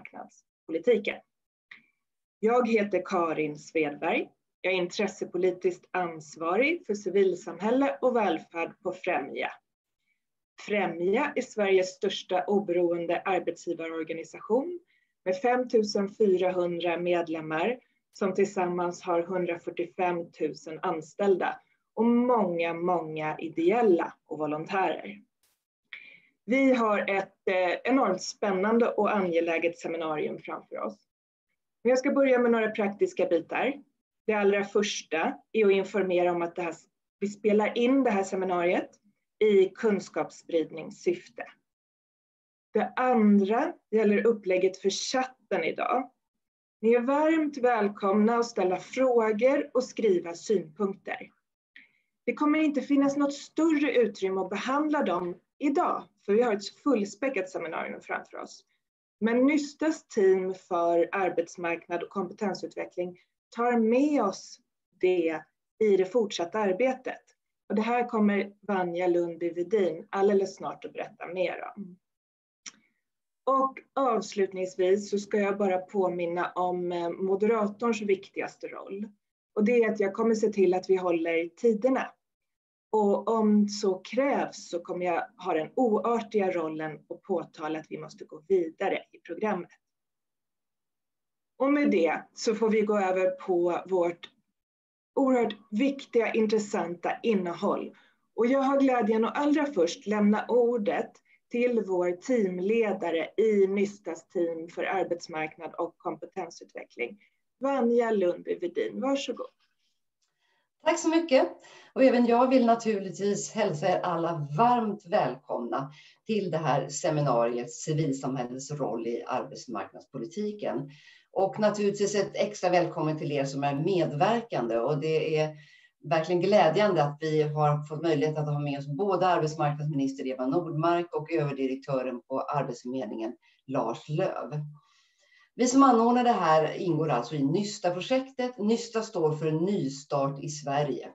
arbetsmarknadspolitiken. Jag heter Karin Svedberg. Jag är intressepolitiskt ansvarig för civilsamhälle och välfärd på Främja. Främja är Sveriges största oberoende arbetsgivarorganisation med 5 400 medlemmar som tillsammans har 145 000 anställda och många, många ideella och volontärer. Vi har ett eh, enormt spännande och angeläget seminarium framför oss. Men jag ska börja med några praktiska bitar. Det allra första är att informera om att här, vi spelar in det här seminariet i kunskapsspridningssyfte. Det andra gäller upplägget för chatten idag. Ni är varmt välkomna att ställa frågor och skriva synpunkter. Det kommer inte finnas något större utrymme att behandla dem idag, för vi har ett fullspäckat seminarium framför oss. Men Nystas team för arbetsmarknad och kompetensutveckling tar med oss det i det fortsatta arbetet. Och det här kommer Vanja Lundby Vedin alldeles snart att berätta mer om. Och avslutningsvis så ska jag bara påminna om eh, moderatorns viktigaste roll. Och det är att jag kommer se till att vi håller tiderna. Och om så krävs så kommer jag ha den oartiga rollen och påtala att vi måste gå vidare i programmet. Och med det så får vi gå över på vårt oerhört viktiga, intressanta innehåll. Och jag har glädjen att allra först lämna ordet till vår teamledare i Nystas team för arbetsmarknad och kompetensutveckling, Vanja Lundby Vedin. Varsågod. Tack så mycket. Och även jag vill naturligtvis hälsa er alla varmt välkomna till det här seminariet Civilsamhällets roll i arbetsmarknadspolitiken. Och naturligtvis ett extra välkommen till er som är medverkande. Och det är verkligen glädjande att vi har fått möjlighet att ha med oss både arbetsmarknadsminister Eva Nordmark och överdirektören på Arbetsförmedlingen Lars Löv. Vi som anordnar det här ingår alltså i Nysta-projektet. Nysta står för en nystart i Sverige.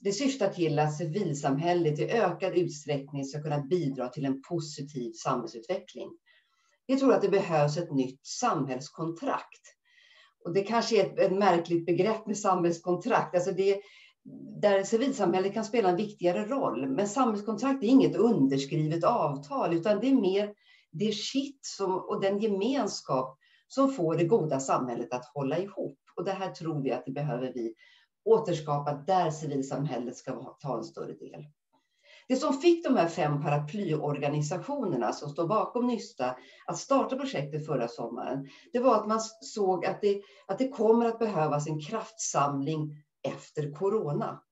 Det syftar till att civilsamhället i ökad utsträckning ska kunna bidra till en positiv samhällsutveckling. Vi tror att det behövs ett nytt samhällskontrakt. Och det kanske är ett, ett märkligt begrepp med samhällskontrakt. Alltså det, där civilsamhället kan spela en viktigare roll. Men samhällskontrakt är inget underskrivet avtal, utan det är mer det kitt som, och den gemenskap som får det goda samhället att hålla ihop. Och det här tror vi att det behöver vi återskapa där civilsamhället ska ta en större del. Det som fick de här fem paraplyorganisationerna som står bakom Nysta att starta projektet förra sommaren, det var att man såg att det, att det kommer att behövas en kraftsamling efter corona.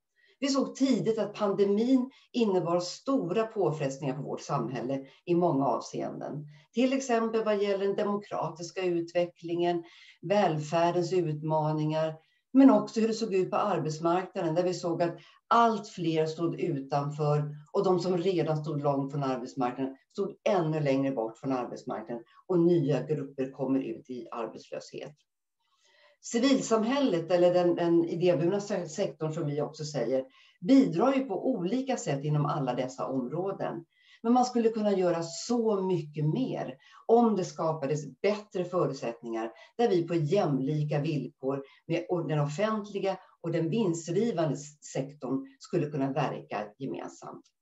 Vi såg tidigt att pandemin innebar stora påfrestningar på vårt samhälle i många avseenden. Till exempel vad gäller den demokratiska utvecklingen, välfärdens utmaningar, men också hur det såg ut på arbetsmarknaden där vi såg att allt fler stod utanför och de som redan stod långt från arbetsmarknaden stod ännu längre bort från arbetsmarknaden och nya grupper kommer ut i arbetslöshet. Civilsamhället, eller den, den idéburna sektorn som vi också säger, bidrar ju på olika sätt inom alla dessa områden. Men man skulle kunna göra så mycket mer om det skapades bättre förutsättningar där vi på jämlika villkor med den offentliga och den vinstdrivande sektorn skulle kunna verka gemensamt.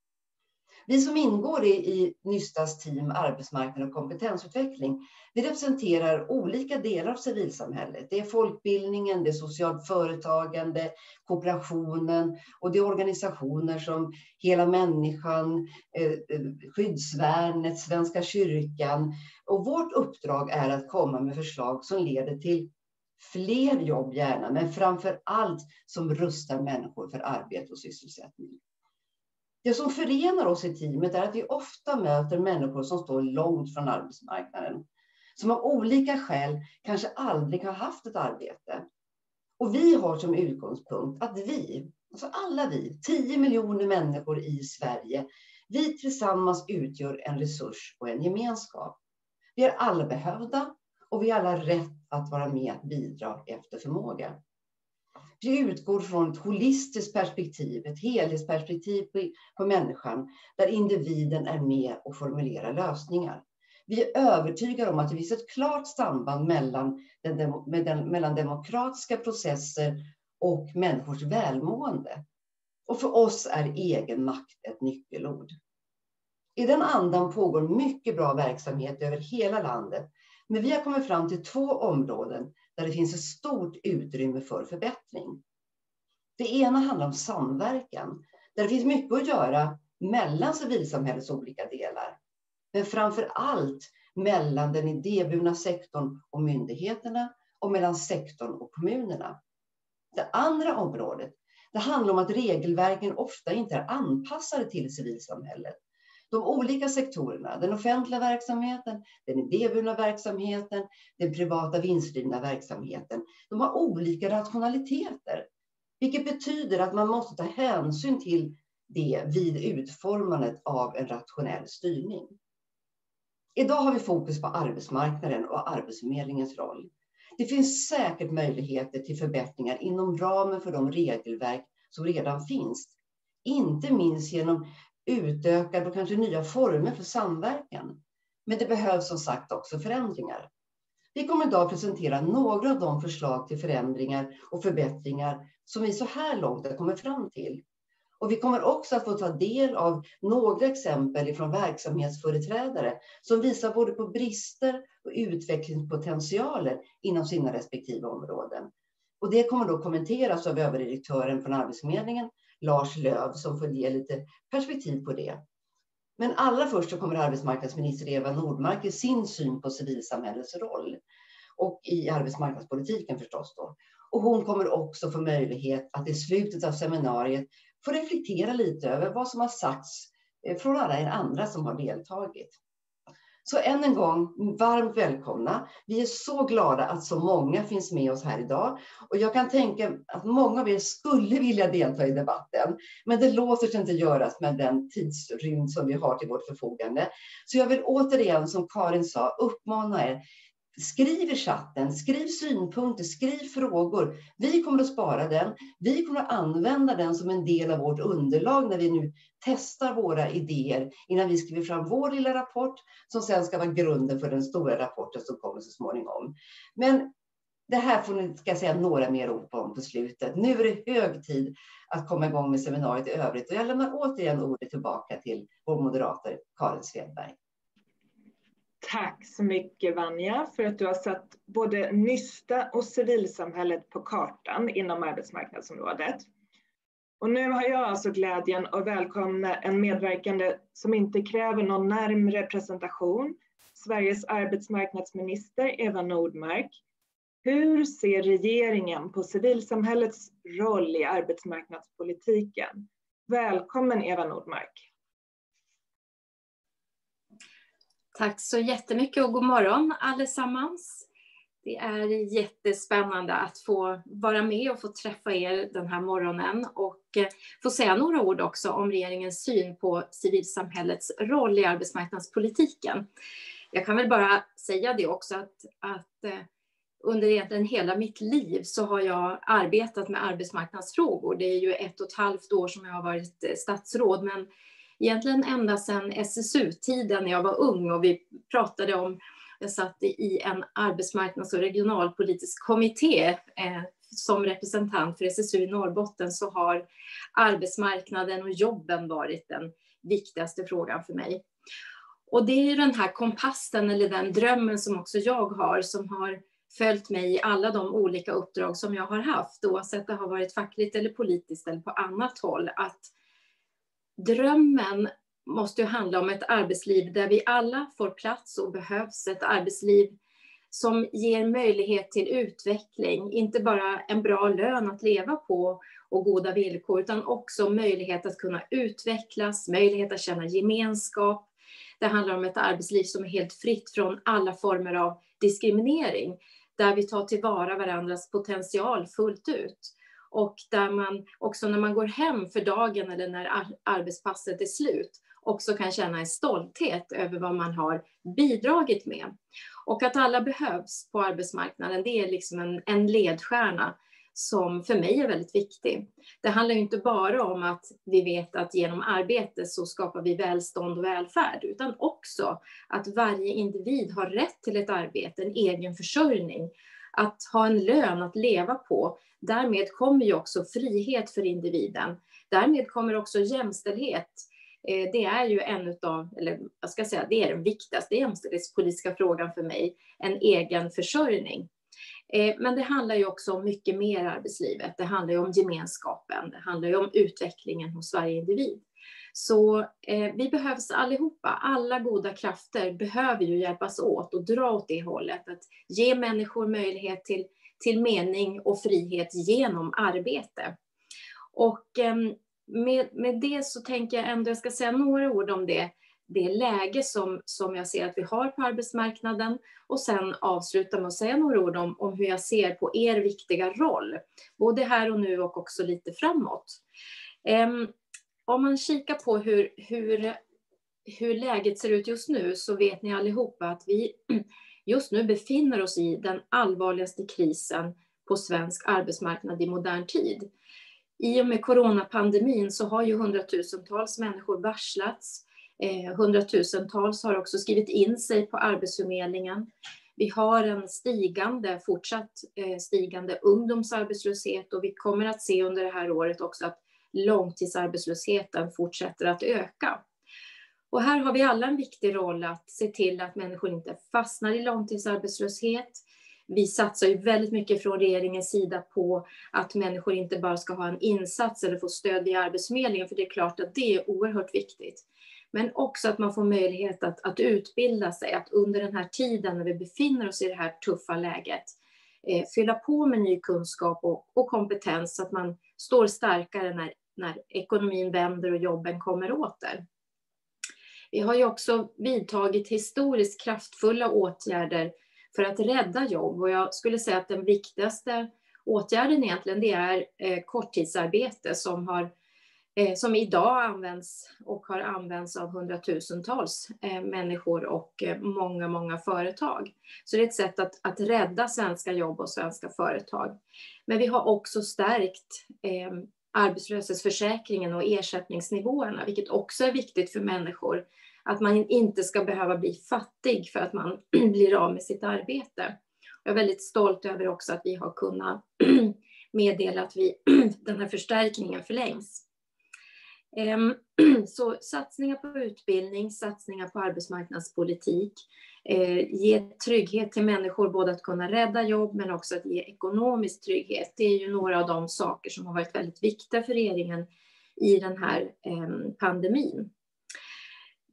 Vi som ingår i, i Nystas team arbetsmarknad och kompetensutveckling, vi representerar olika delar av civilsamhället. Det är folkbildningen, det är socialt företagande, kooperationen och det är organisationer som Hela människan, eh, eh, Skyddsvärnet, Svenska kyrkan. Och vårt uppdrag är att komma med förslag som leder till fler jobb gärna, men framför allt som rustar människor för arbete och sysselsättning. Det som förenar oss i teamet är att vi ofta möter människor som står långt från arbetsmarknaden. Som av olika skäl kanske aldrig har haft ett arbete. Och vi har som utgångspunkt att vi, alltså alla vi, 10 miljoner människor i Sverige, vi tillsammans utgör en resurs och en gemenskap. Vi är alla behövda och vi har alla rätt att vara med att bidra efter förmåga. Vi utgår från ett holistiskt perspektiv, ett helhetsperspektiv på, på människan, där individen är med och formulerar lösningar. Vi är övertygade om att det finns ett klart samband mellan, den, den, mellan demokratiska processer och människors välmående. Och för oss är egenmakt ett nyckelord. I den andan pågår mycket bra verksamhet över hela landet. Men vi har kommit fram till två områden där det finns ett stort utrymme för förbättring. Det ena handlar om samverkan, där det finns mycket att göra mellan civilsamhällets olika delar. Men framför allt mellan den idéburna sektorn och myndigheterna och mellan sektorn och kommunerna. Det andra området det handlar om att regelverken ofta inte är anpassade till civilsamhället. De olika sektorerna, den offentliga verksamheten, den idéburna verksamheten, den privata vinstdrivna verksamheten, de har olika rationaliteter. Vilket betyder att man måste ta hänsyn till det vid utformandet av en rationell styrning. Idag har vi fokus på arbetsmarknaden och Arbetsförmedlingens roll. Det finns säkert möjligheter till förbättringar inom ramen för de regelverk som redan finns. Inte minst genom utökade och kanske nya former för samverkan. Men det behövs som sagt också förändringar. Vi kommer idag presentera några av de förslag till förändringar och förbättringar som vi så här långt har kommit fram till. Och vi kommer också att få ta del av några exempel från verksamhetsföreträdare som visar både på brister och utvecklingspotentialer inom sina respektive områden. Och det kommer då kommenteras av överdirektören från Arbetsförmedlingen, Lars Löv, som får ge lite perspektiv på det. Men allra först så kommer arbetsmarknadsminister Eva Nordmark i sin syn på civilsamhällets roll och i arbetsmarknadspolitiken förstås då. Och hon kommer också få möjlighet att i slutet av seminariet få reflektera lite över vad som har sagts eh, från alla er andra som har deltagit. Så än en gång, varmt välkomna. Vi är så glada att så många finns med oss här idag. Och jag kan tänka att många av er skulle vilja delta i debatten, men det låter sig inte göras med den tidsrymd som vi har till vårt förfogande. Så jag vill återigen, som Karin sa, uppmana er, Skriv i chatten, skriv synpunkter, skriv frågor. Vi kommer att spara den. Vi kommer att använda den som en del av vårt underlag när vi nu testar våra idéer innan vi skriver fram vår lilla rapport som sen ska vara grunden för den stora rapporten som kommer så småningom. Men det här får ni ska säga några mer ord om på slutet. Nu är det hög tid att komma igång med seminariet i övrigt och jag lämnar återigen ordet tillbaka till vår moderator Karin Svedberg. Tack så mycket Vanja för att du har satt både Nysta och civilsamhället på kartan inom arbetsmarknadsområdet. Och nu har jag alltså glädjen att välkomna en medverkande som inte kräver någon närmre presentation, Sveriges arbetsmarknadsminister Eva Nordmark. Hur ser regeringen på civilsamhällets roll i arbetsmarknadspolitiken? Välkommen Eva Nordmark. Tack så jättemycket och god morgon allesammans. Det är jättespännande att få vara med och få träffa er den här morgonen och eh, få säga några ord också om regeringens syn på civilsamhällets roll i arbetsmarknadspolitiken. Jag kan väl bara säga det också att, att eh, under egentligen hela mitt liv så har jag arbetat med arbetsmarknadsfrågor. Det är ju ett och ett halvt år som jag har varit eh, statsråd, men egentligen ända sedan SSU-tiden när jag var ung och vi pratade om, jag satt i en arbetsmarknads och regionalpolitisk kommitté eh, som representant för SSU i Norrbotten så har arbetsmarknaden och jobben varit den viktigaste frågan för mig. Och det är den här kompassen eller den drömmen som också jag har som har följt mig i alla de olika uppdrag som jag har haft oavsett om det har varit fackligt eller politiskt eller på annat håll att drömmen måste ju handla om ett arbetsliv där vi alla får plats och behövs. Ett arbetsliv som ger möjlighet till utveckling, inte bara en bra lön att leva på och goda villkor, utan också möjlighet att kunna utvecklas, möjlighet att känna gemenskap. Det handlar om ett arbetsliv som är helt fritt från alla former av diskriminering, där vi tar tillvara varandras potential fullt ut och där man också när man går hem för dagen eller när arbetspasset är slut också kan känna en stolthet över vad man har bidragit med. Och att alla behövs på arbetsmarknaden, det är liksom en, en ledstjärna som för mig är väldigt viktig. Det handlar ju inte bara om att vi vet att genom arbete så skapar vi välstånd och välfärd, utan också att varje individ har rätt till ett arbete, en egen försörjning, att ha en lön att leva på. Därmed kommer ju också frihet för individen. Därmed kommer också jämställdhet. Eh, det är ju en av, eller jag ska säga, det är den viktigaste jämställdhetspolitiska frågan för mig, en egen försörjning. Eh, men det handlar ju också om mycket mer i arbetslivet. Det handlar ju om gemenskapen, det handlar ju om utvecklingen hos varje individ. Så eh, vi behövs allihopa. Alla goda krafter behöver ju hjälpas åt och dra åt det hållet. Att ge människor möjlighet till, till mening och frihet genom arbete. Och ehm, med, med det så tänker jag ändå, jag ska säga några ord om det det läge som, som jag ser att vi har på arbetsmarknaden och sen avsluta med att säga några ord om, om hur jag ser på er viktiga roll, både här och nu och också lite framåt. Um, om man kikar på hur, hur, hur läget ser ut just nu så vet ni allihopa att vi just nu befinner oss i den allvarligaste krisen på svensk arbetsmarknad i modern tid. I och med coronapandemin så har ju hundratusentals människor varslats. Eh, hundratusentals har också skrivit in sig på Arbetsförmedlingen. Vi har en stigande, fortsatt eh, stigande ungdomsarbetslöshet och vi kommer att se under det här året också att långtidsarbetslösheten fortsätter att öka. Och här har vi alla en viktig roll att se till att människor inte fastnar i långtidsarbetslöshet. Vi satsar ju väldigt mycket från regeringens sida på att människor inte bara ska ha en insats eller få stöd via Arbetsförmedlingen, för det är klart att det är oerhört viktigt. Men också att man får möjlighet att, att utbilda sig, att under den här tiden när vi befinner oss i det här tuffa läget, eh, fylla på med ny kunskap och, och, kompetens så att man står starkare när, när ekonomin vänder och jobben kommer åter. Vi har ju också vidtagit historiskt kraftfulla åtgärder för att rädda jobb och jag skulle säga att den viktigaste åtgärden egentligen det är eh, korttidsarbete som har eh, som idag används och har använts av hundratusentals eh, människor och många, många företag. Så det är ett sätt att, att rädda svenska jobb och svenska företag. Men vi har också stärkt eh, arbetslöshetsförsäkringen och ersättningsnivåerna, vilket också är viktigt för människor. Att man inte ska behöva bli fattig för att man blir av med sitt arbete. Jag är väldigt stolt över också att vi har kunnat meddela att vi, den här förstärkningen förlängs. Ehm, så satsningar på utbildning, satsningar på arbetsmarknadspolitik, eh, ge trygghet till människor, både att kunna rädda jobb men också att ge ekonomisk trygghet. Det är ju några av de saker som har varit väldigt viktiga för regeringen i den här ehm, pandemin.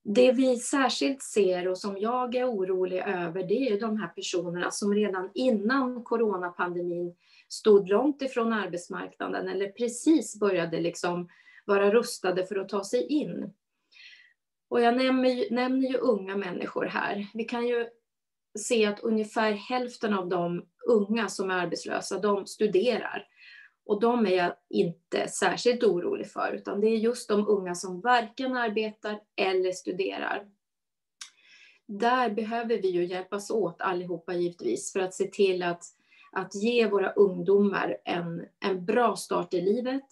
Det vi särskilt ser och som jag är orolig över, det är de här personerna som redan innan coronapandemin stod långt ifrån arbetsmarknaden eller precis började liksom vara rustade för att ta sig in. Och jag nämner, nämner ju unga människor här. Vi kan ju se att ungefär hälften av de unga som är arbetslösa, de studerar. Och de är jag inte särskilt orolig för, utan det är just de unga som varken arbetar eller studerar. Där behöver vi ju hjälpas åt allihopa givetvis för att se till att, att ge våra ungdomar en, en bra start i livet,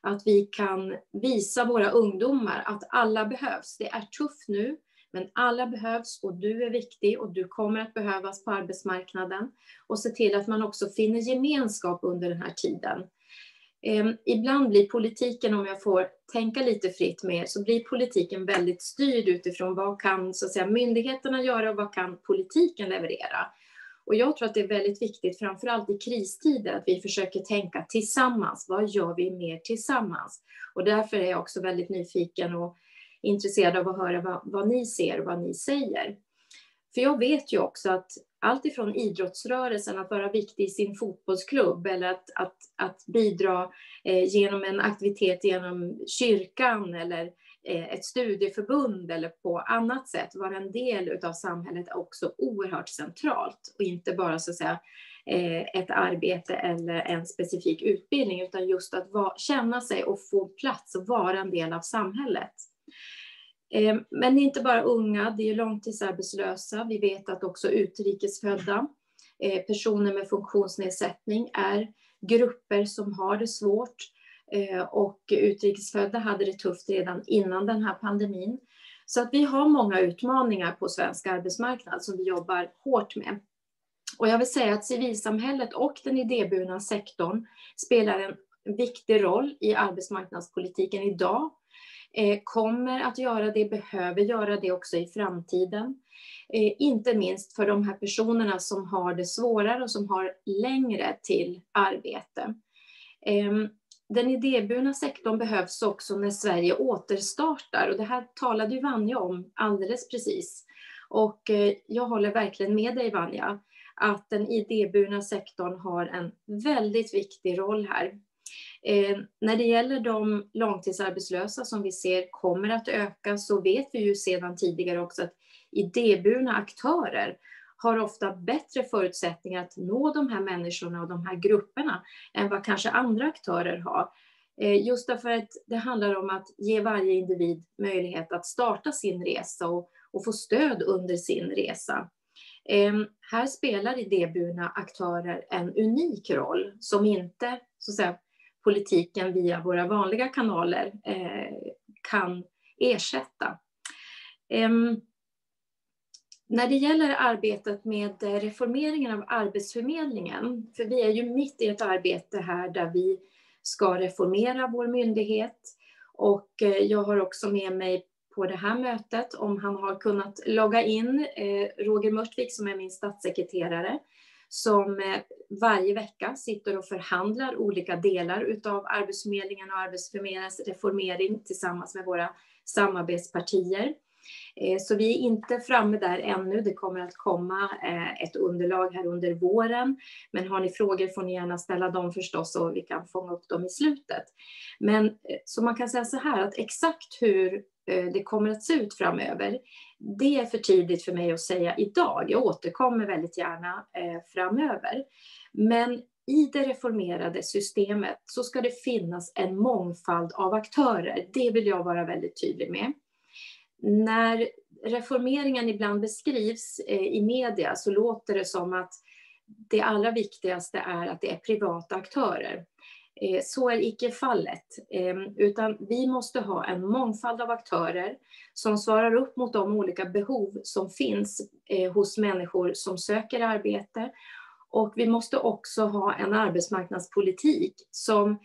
att vi kan visa våra ungdomar att alla behövs. Det är tufft nu, men alla behövs och du är viktig och du kommer att behövas på arbetsmarknaden. Och se till att man också finner gemenskap under den här tiden. Eh, ibland blir politiken, om jag får tänka lite fritt med, så blir politiken väldigt styrd utifrån vad kan så att säga, myndigheterna göra och vad kan politiken leverera. Och jag tror att det är väldigt viktigt, framförallt i kristider, att vi försöker tänka tillsammans. Vad gör vi mer tillsammans? Och därför är jag också väldigt nyfiken och intresserad av att höra vad, vad ni ser och vad ni säger. För jag vet ju också att allt ifrån idrottsrörelsen, att vara viktig i sin fotbollsklubb eller att, att, att bidra eh, genom en aktivitet genom kyrkan eller Eh, ett studieförbund eller på annat sätt vara en del av samhället är också oerhört centralt och inte bara så att säga eh, ett arbete eller en specifik utbildning utan just att känna sig och få plats och vara en del av samhället. Eh, men det är inte bara unga, det är långtidsarbetslösa. Vi vet att också utrikesfödda eh, personer med funktionsnedsättning är grupper som har det svårt eh, och utrikesfödda hade det tufft redan innan den här pandemin. Så att vi har många utmaningar på svensk arbetsmarknad som vi jobbar hårt med. Och jag vill säga att civilsamhället och den idéburna sektorn spelar en viktig roll i arbetsmarknadspolitiken idag, Eh, kommer att göra det, behöver göra det också i framtiden. Eh, inte minst för de här personerna som har det svårare och som har längre till arbete. Ehm, den idéburna sektorn behövs också när Sverige återstartar och det här talade ju Vanja om alldeles precis. Och eh, jag håller verkligen med dig Vanja, att den idéburna sektorn har en väldigt viktig roll här. Eh, när det gäller de långtidsarbetslösa som vi ser kommer att öka så vet vi ju sedan tidigare också att idéburna aktörer har ofta bättre förutsättningar att nå de här människorna och de här grupperna än vad kanske andra aktörer har. Eh, just därför att det handlar om att ge varje individ möjlighet att starta sin resa och, och få stöd under sin resa. Eh, här spelar idéburna aktörer en unik roll som inte så att säga, politiken via våra vanliga kanaler eh, kan ersätta. När det gäller arbetet med reformeringen av Arbetsförmedlingen, för vi är ju mitt i ett arbete här där vi ska reformera vår myndighet och eh, jag har också med mig på det här mötet om han har kunnat logga in eh, Roger Mörtvik som är min statssekreterare som eh, varje vecka sitter och förhandlar olika delar utav Arbetsförmedlingen och Arbetsförmedlingens reformering tillsammans med våra samarbetspartier. Eh, så vi är inte framme där ännu. Det kommer att komma eh, ett underlag här under våren. Men har ni frågor får ni gärna ställa dem förstås och vi kan fånga upp dem i slutet. Men så man kan säga så här att exakt hur Eh, det kommer att se ut framöver, det är för tidigt för mig att säga idag. Jag återkommer väldigt gärna eh, framöver. Men i det reformerade systemet så ska det finnas en mångfald av aktörer. Det vill jag vara väldigt tydlig med. När reformeringen ibland beskrivs eh, i media så låter det som att det allra viktigaste är att det är privata aktörer. Eh, så är icke fallet, ehm, utan vi måste ha en mångfald av aktörer som svarar upp mot de olika behov som finns eh, hos människor som söker arbete. Och vi måste också ha en arbetsmarknadspolitik som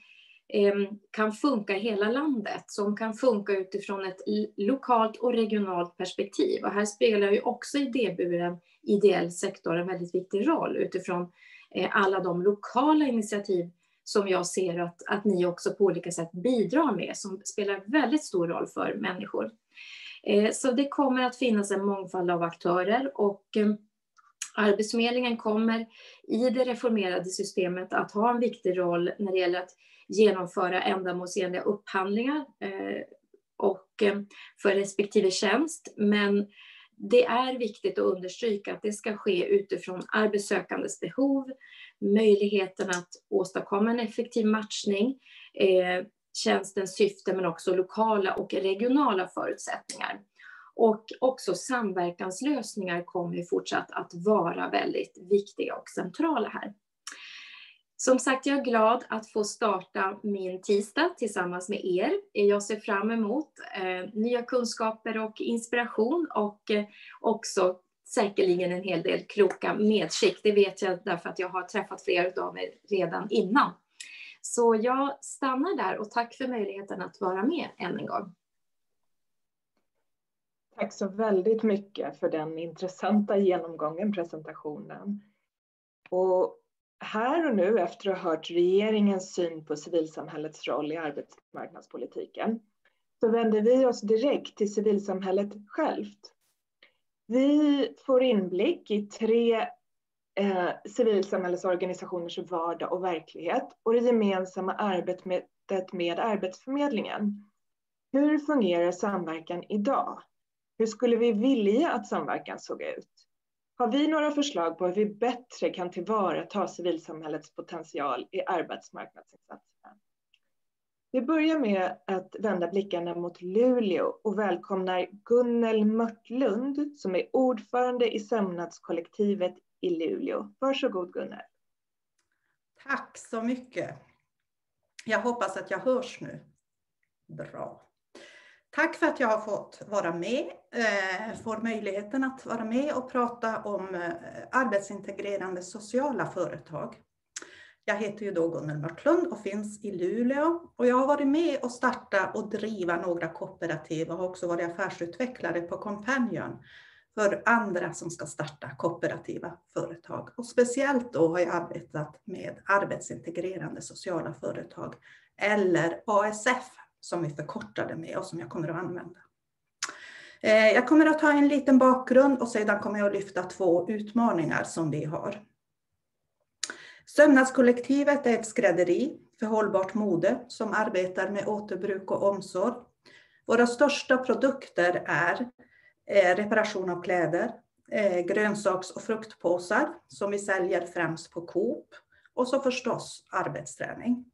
ehm, kan funka i hela landet, som kan funka utifrån ett lokalt och regionalt perspektiv. Och här spelar ju också idéburen ideell sektor en väldigt viktig roll utifrån eh, alla de lokala initiativ som jag ser att, att ni också på olika sätt bidrar med, som spelar väldigt stor roll för människor. Eh, så det kommer att finnas en mångfald av aktörer och eh, Arbetsförmedlingen kommer i det reformerade systemet att ha en viktig roll när det gäller att genomföra ändamålsenliga upphandlingar eh, och för respektive tjänst. Men det är viktigt att understryka att det ska ske utifrån arbetssökandes behov, möjligheten att åstadkomma en effektiv matchning, eh, tjänstens syfte men också lokala och regionala förutsättningar. Och också samverkanslösningar kommer fortsatt att vara väldigt viktiga och centrala här. Som sagt, jag är glad att få starta min tisdag tillsammans med er. Jag ser fram emot eh, nya kunskaper och inspiration och eh, också säkerligen en hel del kloka medskick. Det vet jag därför att jag har träffat flera av er redan innan. Så jag stannar där och tack för möjligheten att vara med än en gång. Tack så väldigt mycket för den intressanta genomgången, presentationen. Och här och nu efter att ha hört regeringens syn på civilsamhällets roll i arbetsmarknadspolitiken så vänder vi oss direkt till civilsamhället självt. Vi får inblick i tre eh, civilsamhällesorganisationers vardag och verklighet och det gemensamma arbetet med, Arbetsförmedlingen. Hur fungerar samverkan idag? Hur skulle vi vilja att samverkan såg ut? Har vi några förslag på hur vi bättre kan tillvarata civilsamhällets potential i arbetsmarknadsinsatser? Vi börjar med att vända blickarna mot Luleå och välkomnar Gunnel Mörtlund som är ordförande i sömnadskollektivet i Luleå. Varsågod Gunnel. Tack så mycket. Jag hoppas att jag hörs nu. Bra. Tack för att jag har fått vara med, eh, får möjligheten att vara med och prata om eh, arbetsintegrerande sociala företag. Jag heter ju då Gunnel Mörtlund och finns i Luleå och jag har varit med och starta och driva några kooperativ och har också varit affärsutvecklare på Companion för andra som ska starta kooperativa företag. Och speciellt då har jag arbetat med arbetsintegrerande sociala företag eller ASF som vi förkortade med och som jag kommer att använda. Eh, jag kommer att ta en liten bakgrund och sedan kommer jag att lyfta två utmaningar som vi har. Sömnadskollektivet är ett skrädderi för hållbart mode som arbetar med återbruk och omsorg. Våra största produkter är eh, reparation av kläder, eh, grönsaks och fruktpåsar som vi säljer främst på Coop och så förstås arbetsträning.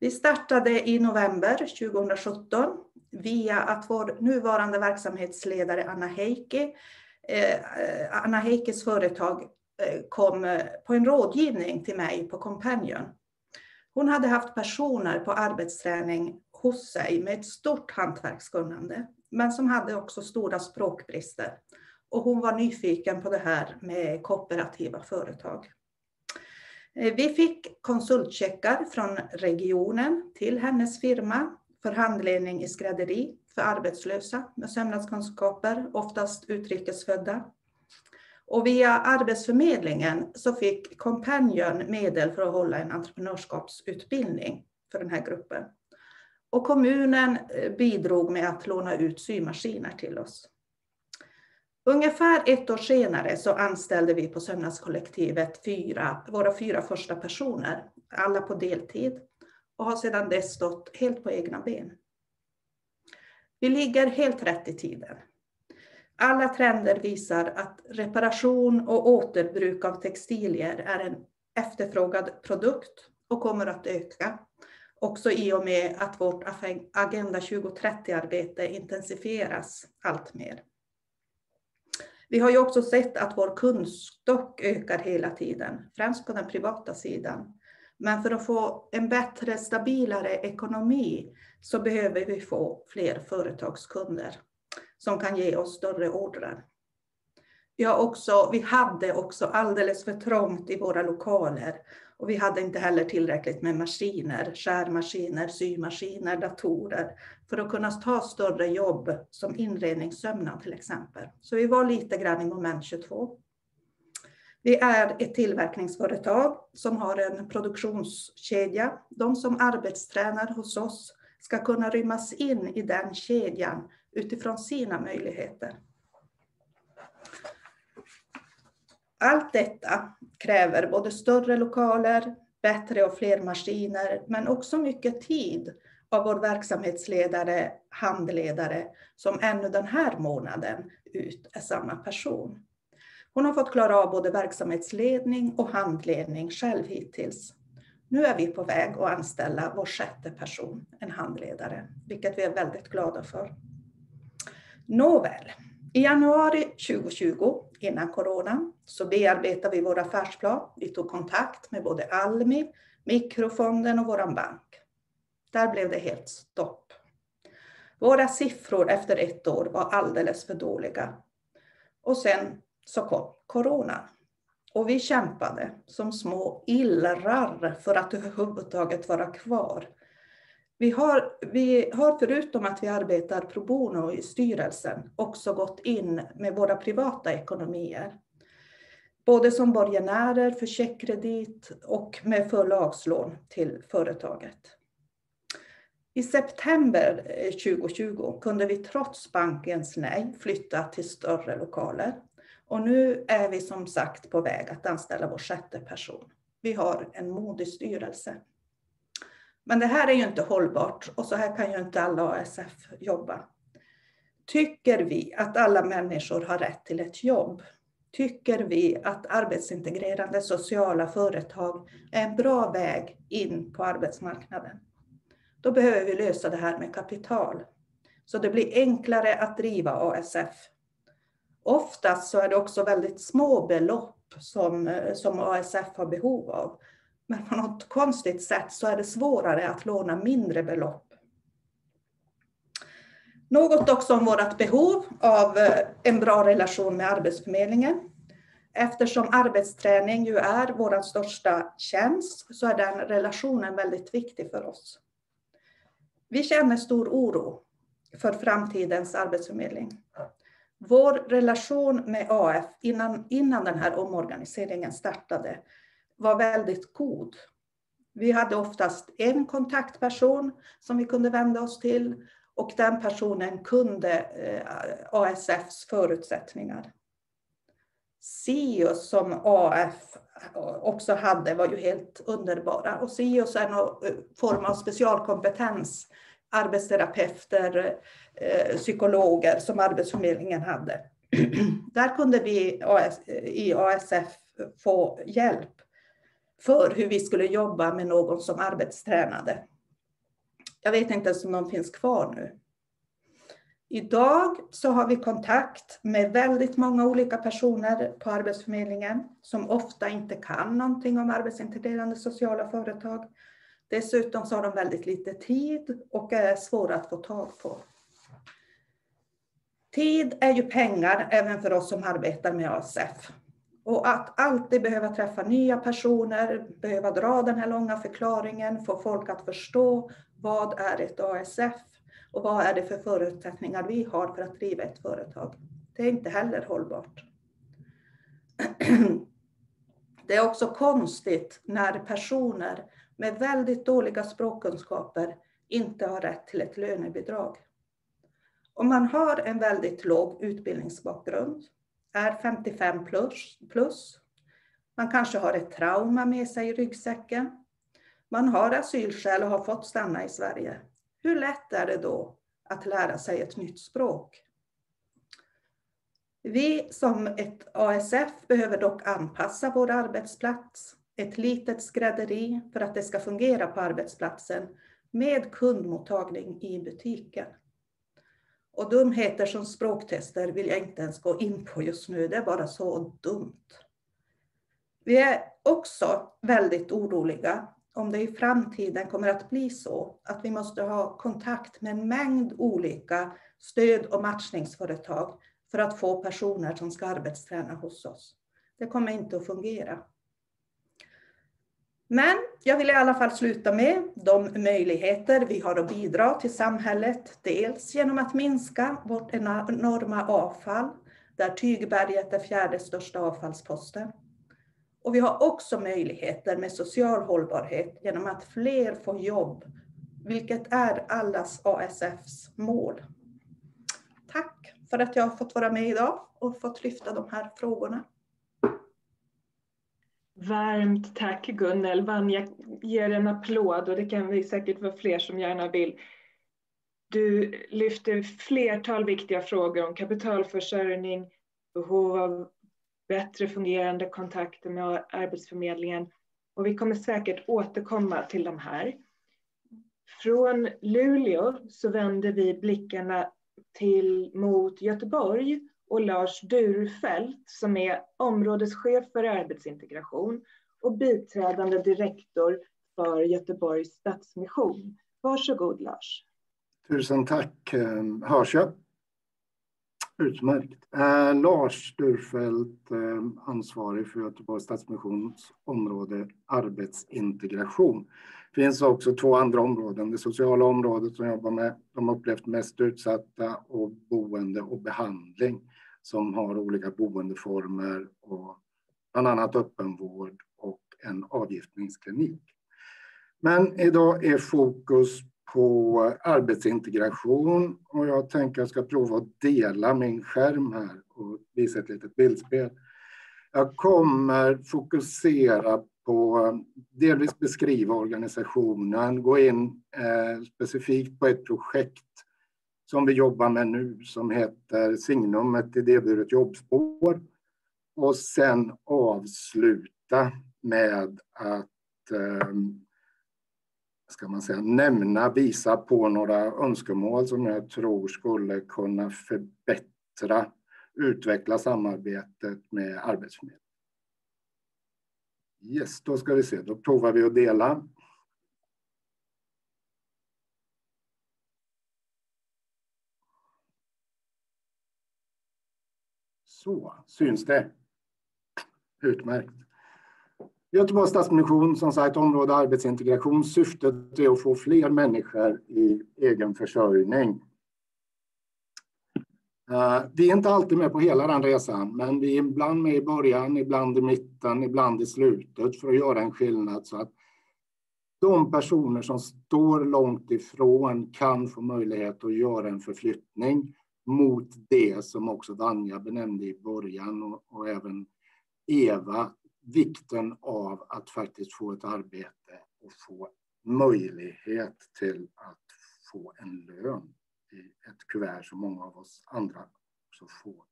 Vi startade i november 2017 via att vår nuvarande verksamhetsledare Anna Heike, eh, Anna Heikes företag Eh, kom eh, på en rådgivning till mig på Companion. Hon hade haft personer på arbetsträning hos sig med ett stort hantverkskunnande, men som hade också stora språkbrister. Och hon var nyfiken på det här med kooperativa företag. Eh, vi fick konsultcheckar från regionen till hennes firma för handledning i skrädderi för arbetslösa med sömnadskunskaper, oftast utrikesfödda. Och via Arbetsförmedlingen så fick Companion medel för att hålla en entreprenörskapsutbildning för den här gruppen. Och kommunen eh, bidrog med att låna ut symaskiner till oss. Ungefär ett år senare så anställde vi på sömnadskollektivet fyra, våra fyra första personer, alla på deltid, och har sedan dess stått helt på egna ben. Vi ligger helt rätt i tiden. Alla trender visar att reparation och återbruk av textilier är en efterfrågad produkt och kommer att öka. Också i och med att vårt Agenda 2030-arbete intensifieras allt mer. Vi har ju också sett att vår kundstock ökar hela tiden, främst på den privata sidan. Men för att få en bättre, stabilare ekonomi så behöver vi få fler företagskunder som kan ge oss större ordrar. Vi, också, vi hade också alldeles för trångt i våra lokaler och vi hade inte heller tillräckligt med maskiner, skärmaskiner, symaskiner, datorer för att kunna ta större jobb som inredningssömnad till exempel. Så vi var lite grann i moment 22. Vi är ett tillverkningsföretag som har en produktionskedja. De som arbetstränar hos oss ska kunna rymmas in i den kedjan utifrån sina möjligheter. Allt detta kräver både större lokaler, bättre och fler maskiner, men också mycket tid av vår verksamhetsledare, handledare, som ännu den här månaden ut är samma person. Hon har fått klara av både verksamhetsledning och handledning själv hittills. Nu är vi på väg att anställa vår sjätte person, en handledare, vilket vi är väldigt glada för. Nåväl, i januari 2020, innan corona, så bearbetade vi vår affärsplan. Vi tog kontakt med både Almi, Mikrofonden och vår bank. Där blev det helt stopp. Våra siffror efter ett år var alldeles för dåliga. Och sen så kom corona. Och vi kämpade som små illrar för att överhuvudtaget vara kvar. Vi har, vi har förutom att vi arbetar pro bono i styrelsen också gått in med våra privata ekonomier. Både som borgenärer för checkkredit och med förlagslån till företaget. I september eh, 2020 kunde vi trots bankens nej flytta till större lokaler. Och nu är vi som sagt på väg att anställa vår sjätte person. Vi har en modig styrelse. Men det här är ju inte hållbart och så här kan ju inte alla ASF jobba. Tycker vi att alla människor har rätt till ett jobb? Tycker vi att arbetsintegrerande sociala företag är en bra väg in på arbetsmarknaden? Då behöver vi lösa det här med kapital. Så det blir enklare att driva ASF. Oftast så är det också väldigt små belopp som, eh, som ASF har behov av. Men på något konstigt sätt så är det svårare att låna mindre belopp. Något också om vårt behov av eh, en bra relation med Arbetsförmedlingen. Eftersom arbetsträning ju är vår största tjänst så är den relationen väldigt viktig för oss. Vi känner stor oro för framtidens arbetsförmedling. Vår relation med AF innan, innan den här omorganiseringen startade var väldigt god. Vi hade oftast en kontaktperson som vi kunde vända oss till och den personen kunde eh, ASFs förutsättningar. SIUS som AF också hade var ju helt underbara. Och SIUS är någon eh, form av specialkompetens, arbetsterapeuter, eh, psykologer som Arbetsförmedlingen hade. Där kunde vi i ASF få hjälp för hur vi skulle jobba med någon som arbetstränade. Jag vet inte ens om de finns kvar nu. Idag så har vi kontakt med väldigt många olika personer på Arbetsförmedlingen som ofta inte kan någonting om arbetsintegrerande sociala företag. Dessutom så har de väldigt lite tid och är svåra att få tag på. Tid är ju pengar även för oss som arbetar med ASF. Och att alltid behöva träffa nya personer, behöva dra den här långa förklaringen, få folk att förstå vad är ett ASF och vad är det för förutsättningar vi har för att driva ett företag. Det är inte heller hållbart. Det är också konstigt när personer med väldigt dåliga språkkunskaper inte har rätt till ett lönebidrag. Om man har en väldigt låg utbildningsbakgrund, är 55 plus, plus man kanske har ett trauma med sig i ryggsäcken, man har asylskäl och har fått stanna i Sverige. Hur lätt är det då att lära sig ett nytt språk? Vi som ett ASF behöver dock anpassa vår arbetsplats, ett litet skrädderi för att det ska fungera på arbetsplatsen med kundmottagning i butiken. Och dumheter som språktester vill jag inte ens gå in på just nu, det är bara så dumt. Vi är också väldigt oroliga om det i framtiden kommer att bli så att vi måste ha kontakt med en mängd olika stöd och matchningsföretag för att få personer som ska arbetsträna hos oss. Det kommer inte att fungera. Men jag vill i alla fall sluta med de möjligheter vi har att bidra till samhället. Dels genom att minska vårt enorma avfall, där tygberget är fjärde största avfallsposten. Och vi har också möjligheter med social hållbarhet genom att fler får jobb, vilket är allas ASFs mål. Tack för att jag har fått vara med idag och fått lyfta de här frågorna. Varmt tack Gunnel. Vanja ger en applåd och det kan vi säkert vara fler som gärna vill. Du lyfter flertal viktiga frågor om kapitalförsörjning, behov av bättre fungerande kontakter med Arbetsförmedlingen och vi kommer säkert återkomma till de här. Från Luleå så vänder vi blickarna till, mot Göteborg och Lars Durfelt som är områdeschef för arbetsintegration och biträdande direktor för Göteborgs Stadsmission. Varsågod Lars. Tusen tack. Ehm, hörs jag? Utmärkt. Eh, Lars Durfelt, eh, ansvarig för Göteborgs Stadsmissions område arbetsintegration. Det finns också två andra områden. Det sociala området som jobbar med de upplevt mest utsatta och boende och behandling som har olika boendeformer och bland annat öppenvård och en avgiftningsklinik. Men idag är fokus på arbetsintegration och jag tänker jag ska prova att dela min skärm här och visa ett litet bildspel. Jag kommer fokusera på delvis beskriva organisationen, gå in eh, specifikt på ett projekt som vi jobbar med nu som heter Signum, ett idéburet jobbspår. Och sen avsluta med att eh, ska man säga, nämna, visa på några önskemål som jag tror skulle kunna förbättra, utveckla samarbetet med Arbetsförmedlingen. Yes, då ska vi se, då provar vi att dela. Så, syns det? Utmärkt. Göteborgs Stadsmission, som sagt, område arbetsintegration. Syftet är att få fler människor i egen försörjning. Eh, vi är inte alltid med på hela den resan, men vi är ibland med i början, ibland i mitten, ibland i slutet för att göra en skillnad så att de personer som står långt ifrån kan få möjlighet att göra en förflyttning mot det som också Vanja benämnde i början och, och även Eva, vikten av att faktiskt få ett arbete och få möjlighet till att få en lön i ett kuvert som många av oss andra också får.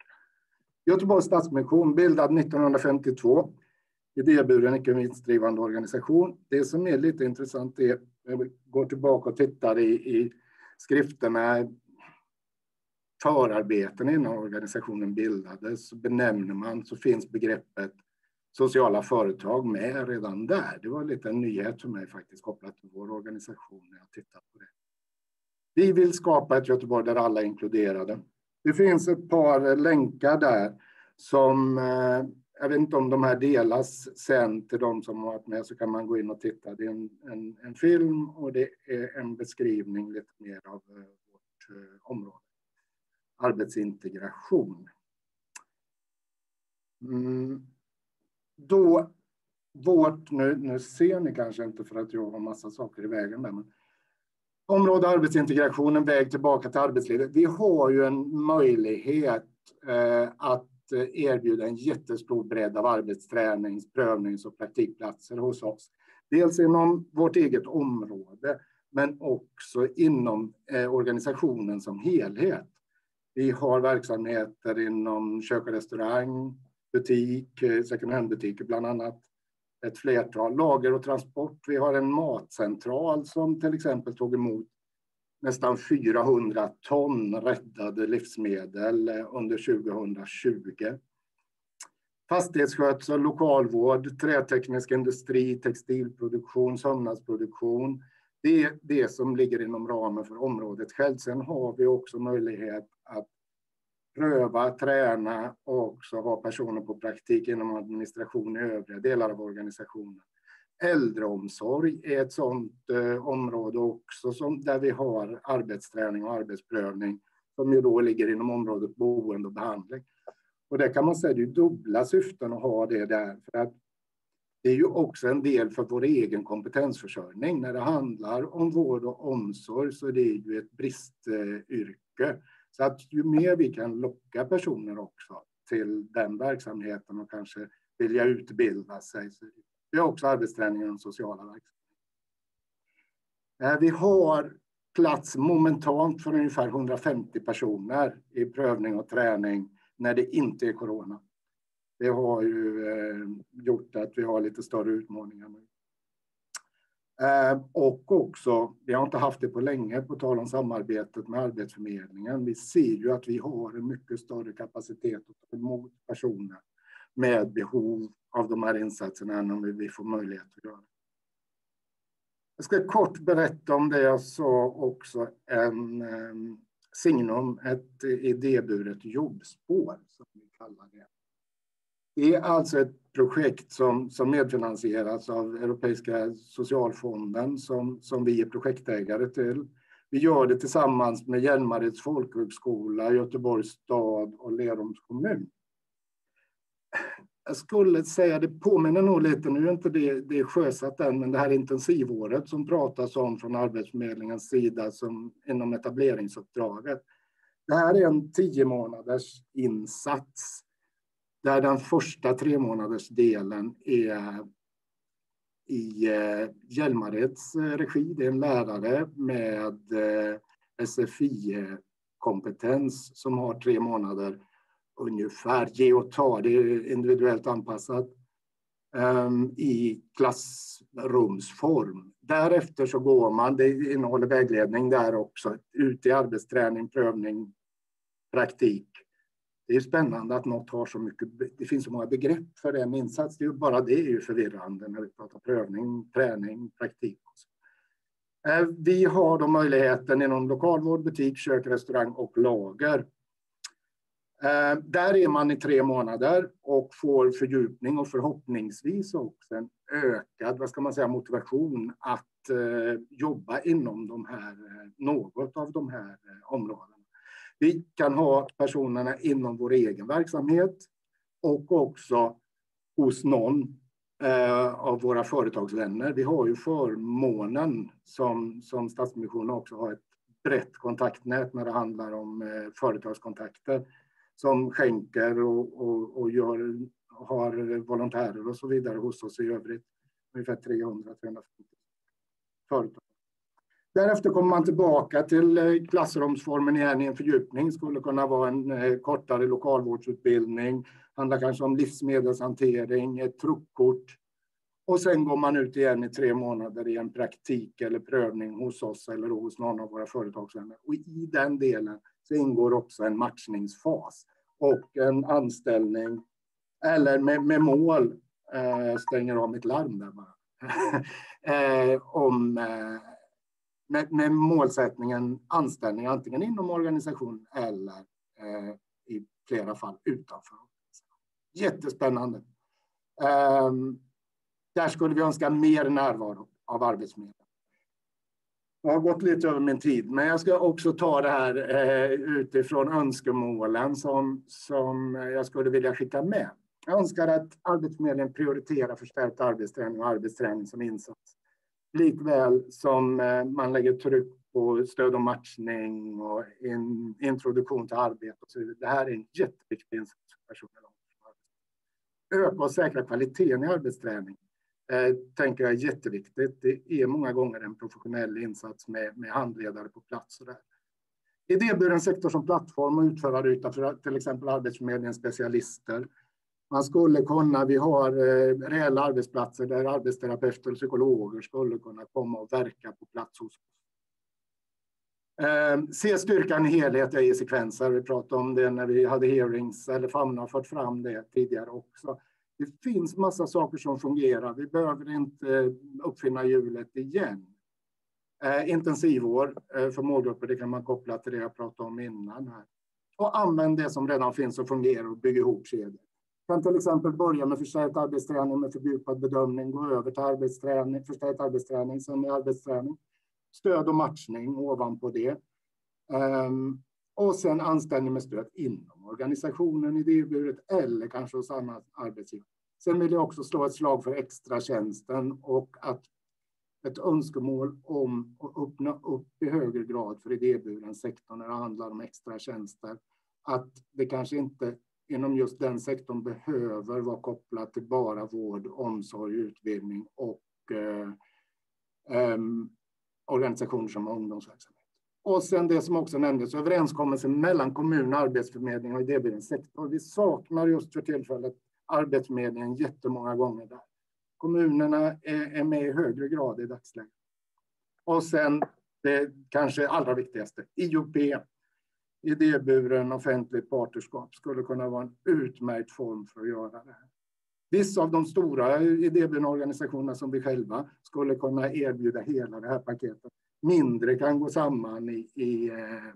Göteborgs Stadsmission bildad 1952. Idéburen icke vinstdrivande organisation. Det som är lite intressant är, jag går tillbaka och tittar i, i skrifterna, förarbeten innan organisationen bildades, benämner man, så finns begreppet sociala företag med redan där. Det var lite en nyhet för mig faktiskt kopplat till vår organisation när jag tittat på det. Vi vill skapa ett Göteborg där alla är inkluderade. Det finns ett par länkar där som, eh, jag vet inte om de här delas sen till de som har varit med, så kan man gå in och titta. Det är en, en, en film och det är en beskrivning lite mer av eh, vårt eh, område. Arbetsintegration. Mm. Då, vårt, nu, nu ser ni kanske inte för att jag har massa saker i vägen där, men Område arbetsintegration, en väg tillbaka till arbetslivet. Vi har ju en möjlighet eh, att eh, erbjuda en jättestor bredd av arbetstränings-, prövnings och praktikplatser hos oss. Dels inom vårt eget område, men också inom eh, organisationen som helhet. Vi har verksamheter inom kök och restaurang, butik, eh, second hand-butiker bland annat ett flertal lager och transport. Vi har en matcentral som till exempel tog emot nästan 400 ton räddade livsmedel eh, under 2020. Fastighetsskötsel, lokalvård, träteknisk industri, textilproduktion, sömnadsproduktion. Det är det som ligger inom ramen för området själv. Sen har vi också möjlighet att pröva, träna och också ha personer på praktik inom administration i övriga delar av organisationen. Äldreomsorg är ett sådant eh, område också som, där vi har arbetsträning och arbetsprövning som ju då ligger inom området boende och behandling. Och det kan man säga, det är dubbla syften att ha det där. För att det är ju också en del för vår egen kompetensförsörjning. När det handlar om vård och omsorg så är det ju ett bristyrke. Så att ju mer vi kan locka personer också till den verksamheten och kanske vilja utbilda sig. Så vi har också arbetsträning inom sociala verksamheter. Eh, vi har plats momentant för ungefär 150 personer i prövning och träning när det inte är corona. Det har ju eh, gjort att vi har lite större utmaningar nu. Eh, och också, vi har inte haft det på länge, på tal om samarbetet med Arbetsförmedlingen. Vi ser ju att vi har en mycket större kapacitet att ta emot personer med behov av de här insatserna än om vi får möjlighet att göra. Jag ska kort berätta om det jag sa också, en eh, signum, ett idéburet jobbspår som vi kallar det. Det är alltså ett projekt som, som medfinansieras av Europeiska socialfonden som, som vi är projektägare till. Vi gör det tillsammans med Hjälmareds folkhögskola, Göteborgs stad och Lerums kommun. Jag skulle säga, det påminner nog lite, nu är inte det, det är sjösatt än, men det här intensivåret som pratas om från Arbetsförmedlingens sida som inom etableringsuppdraget. Det här är en tio månaders insats där den första tre månaders delen är i eh, Hjälmareds eh, regi. Det är en lärare med eh, SFI-kompetens som har tre månader ungefär, ge och ta, det är individuellt anpassat, ehm, i klassrumsform. Därefter så går man, det innehåller vägledning där också, ut i arbetsträning, prövning, praktik det är spännande att något har så mycket, det finns så många begrepp för en insats. Det är bara det är ju förvirrande när vi pratar prövning, träning, praktik. Eh, vi har då möjligheten inom lokalvård, butik, kök, restaurang och lager. Eh, där är man i tre månader och får fördjupning och förhoppningsvis också en ökad vad ska man säga, motivation att eh, jobba inom de här, eh, något av de här områdena. Vi kan ha personerna inom vår egen verksamhet och också hos någon eh, av våra företagsvänner. Vi har ju förmånen som, som Stadsmissionen också har ett brett kontaktnät när det handlar om eh, företagskontakter som skänker och, och, och gör, har volontärer och så vidare hos oss i övrigt. Ungefär 300-350 företag. Därefter kommer man tillbaka till eh, klassrumsformen igen i en fördjupning. skulle kunna vara en eh, kortare lokalvårdsutbildning. handlar kanske om livsmedelshantering, ett truckkort. Och sen går man ut igen i tre månader i en praktik eller prövning hos oss eller hos någon av våra företagsvänner. Och i den delen så ingår också en matchningsfas och en anställning eller med, med mål, eh, stänger av mitt larm där bara, eh, om eh, med, med målsättningen anställning antingen inom organisation eller eh, i flera fall utanför. Jättespännande. Eh, där skulle vi önska mer närvaro av Arbetsförmedlingen. Jag har gått lite över min tid, men jag ska också ta det här eh, utifrån önskemålen som, som jag skulle vilja skicka med. Jag önskar att Arbetsförmedlingen prioriterar förstärkt arbetsträning och arbetsträning som insats likväl som eh, man lägger tryck på stöd och matchning och in, introduktion till arbete och så vidare. Det här är en jätteviktig insats för personer Öka och säkra kvaliteten i arbetsträning eh, tänker jag är jätteviktigt. Det är många gånger en professionell insats med, med handledare på plats. Och där. Idéburen sektor som plattform och utföraryta för till exempel Arbetsförmedlingens specialister skulle kunna, vi har eh, reella arbetsplatser där arbetsterapeuter och psykologer skulle kunna komma och verka på plats hos oss. Eh, se styrkan i helhet i sekvenser. Vi pratade om det när vi hade hearings, eller Famna har fört fram det tidigare också. Det finns massa saker som fungerar. Vi behöver inte uppfinna hjulet igen. Eh, intensivår eh, för målgrupper, det kan man koppla till det jag pratade om innan. Här. Och använd det som redan finns och fungerar och bygg ihop kedjor kan till exempel börja med förstärkt arbetsträning med fördjupad bedömning, gå över till arbetsträning, förstärkt arbetsträning, som är arbetsträning, stöd och matchning ovanpå det. Um, och sen anställning med stöd inom organisationen, idéburet eller kanske hos annan arbetsgivare. Sen vill jag också slå ett slag för extra tjänsten och att ett önskemål om att öppna upp i högre grad för idéburen sektor när det handlar om extra tjänster. Att det kanske inte inom just den sektorn behöver vara kopplat till bara vård, omsorg, utbildning och eh, eh, organisationer som har ungdomsverksamhet. Och sen det som också nämndes, överenskommelsen mellan kommun, arbetsförmedling och idéburen sektor. Vi saknar just för tillfället Arbetsförmedlingen jättemånga gånger där. Kommunerna är, är med i högre grad i dagsläget. Och sen det kanske allra viktigaste, IOP, idéburen offentligt partnerskap skulle kunna vara en utmärkt form för att göra det här. Vissa av de stora idéburna organisationerna som vi själva skulle kunna erbjuda hela det här paketet. Mindre kan gå samman i, i eh,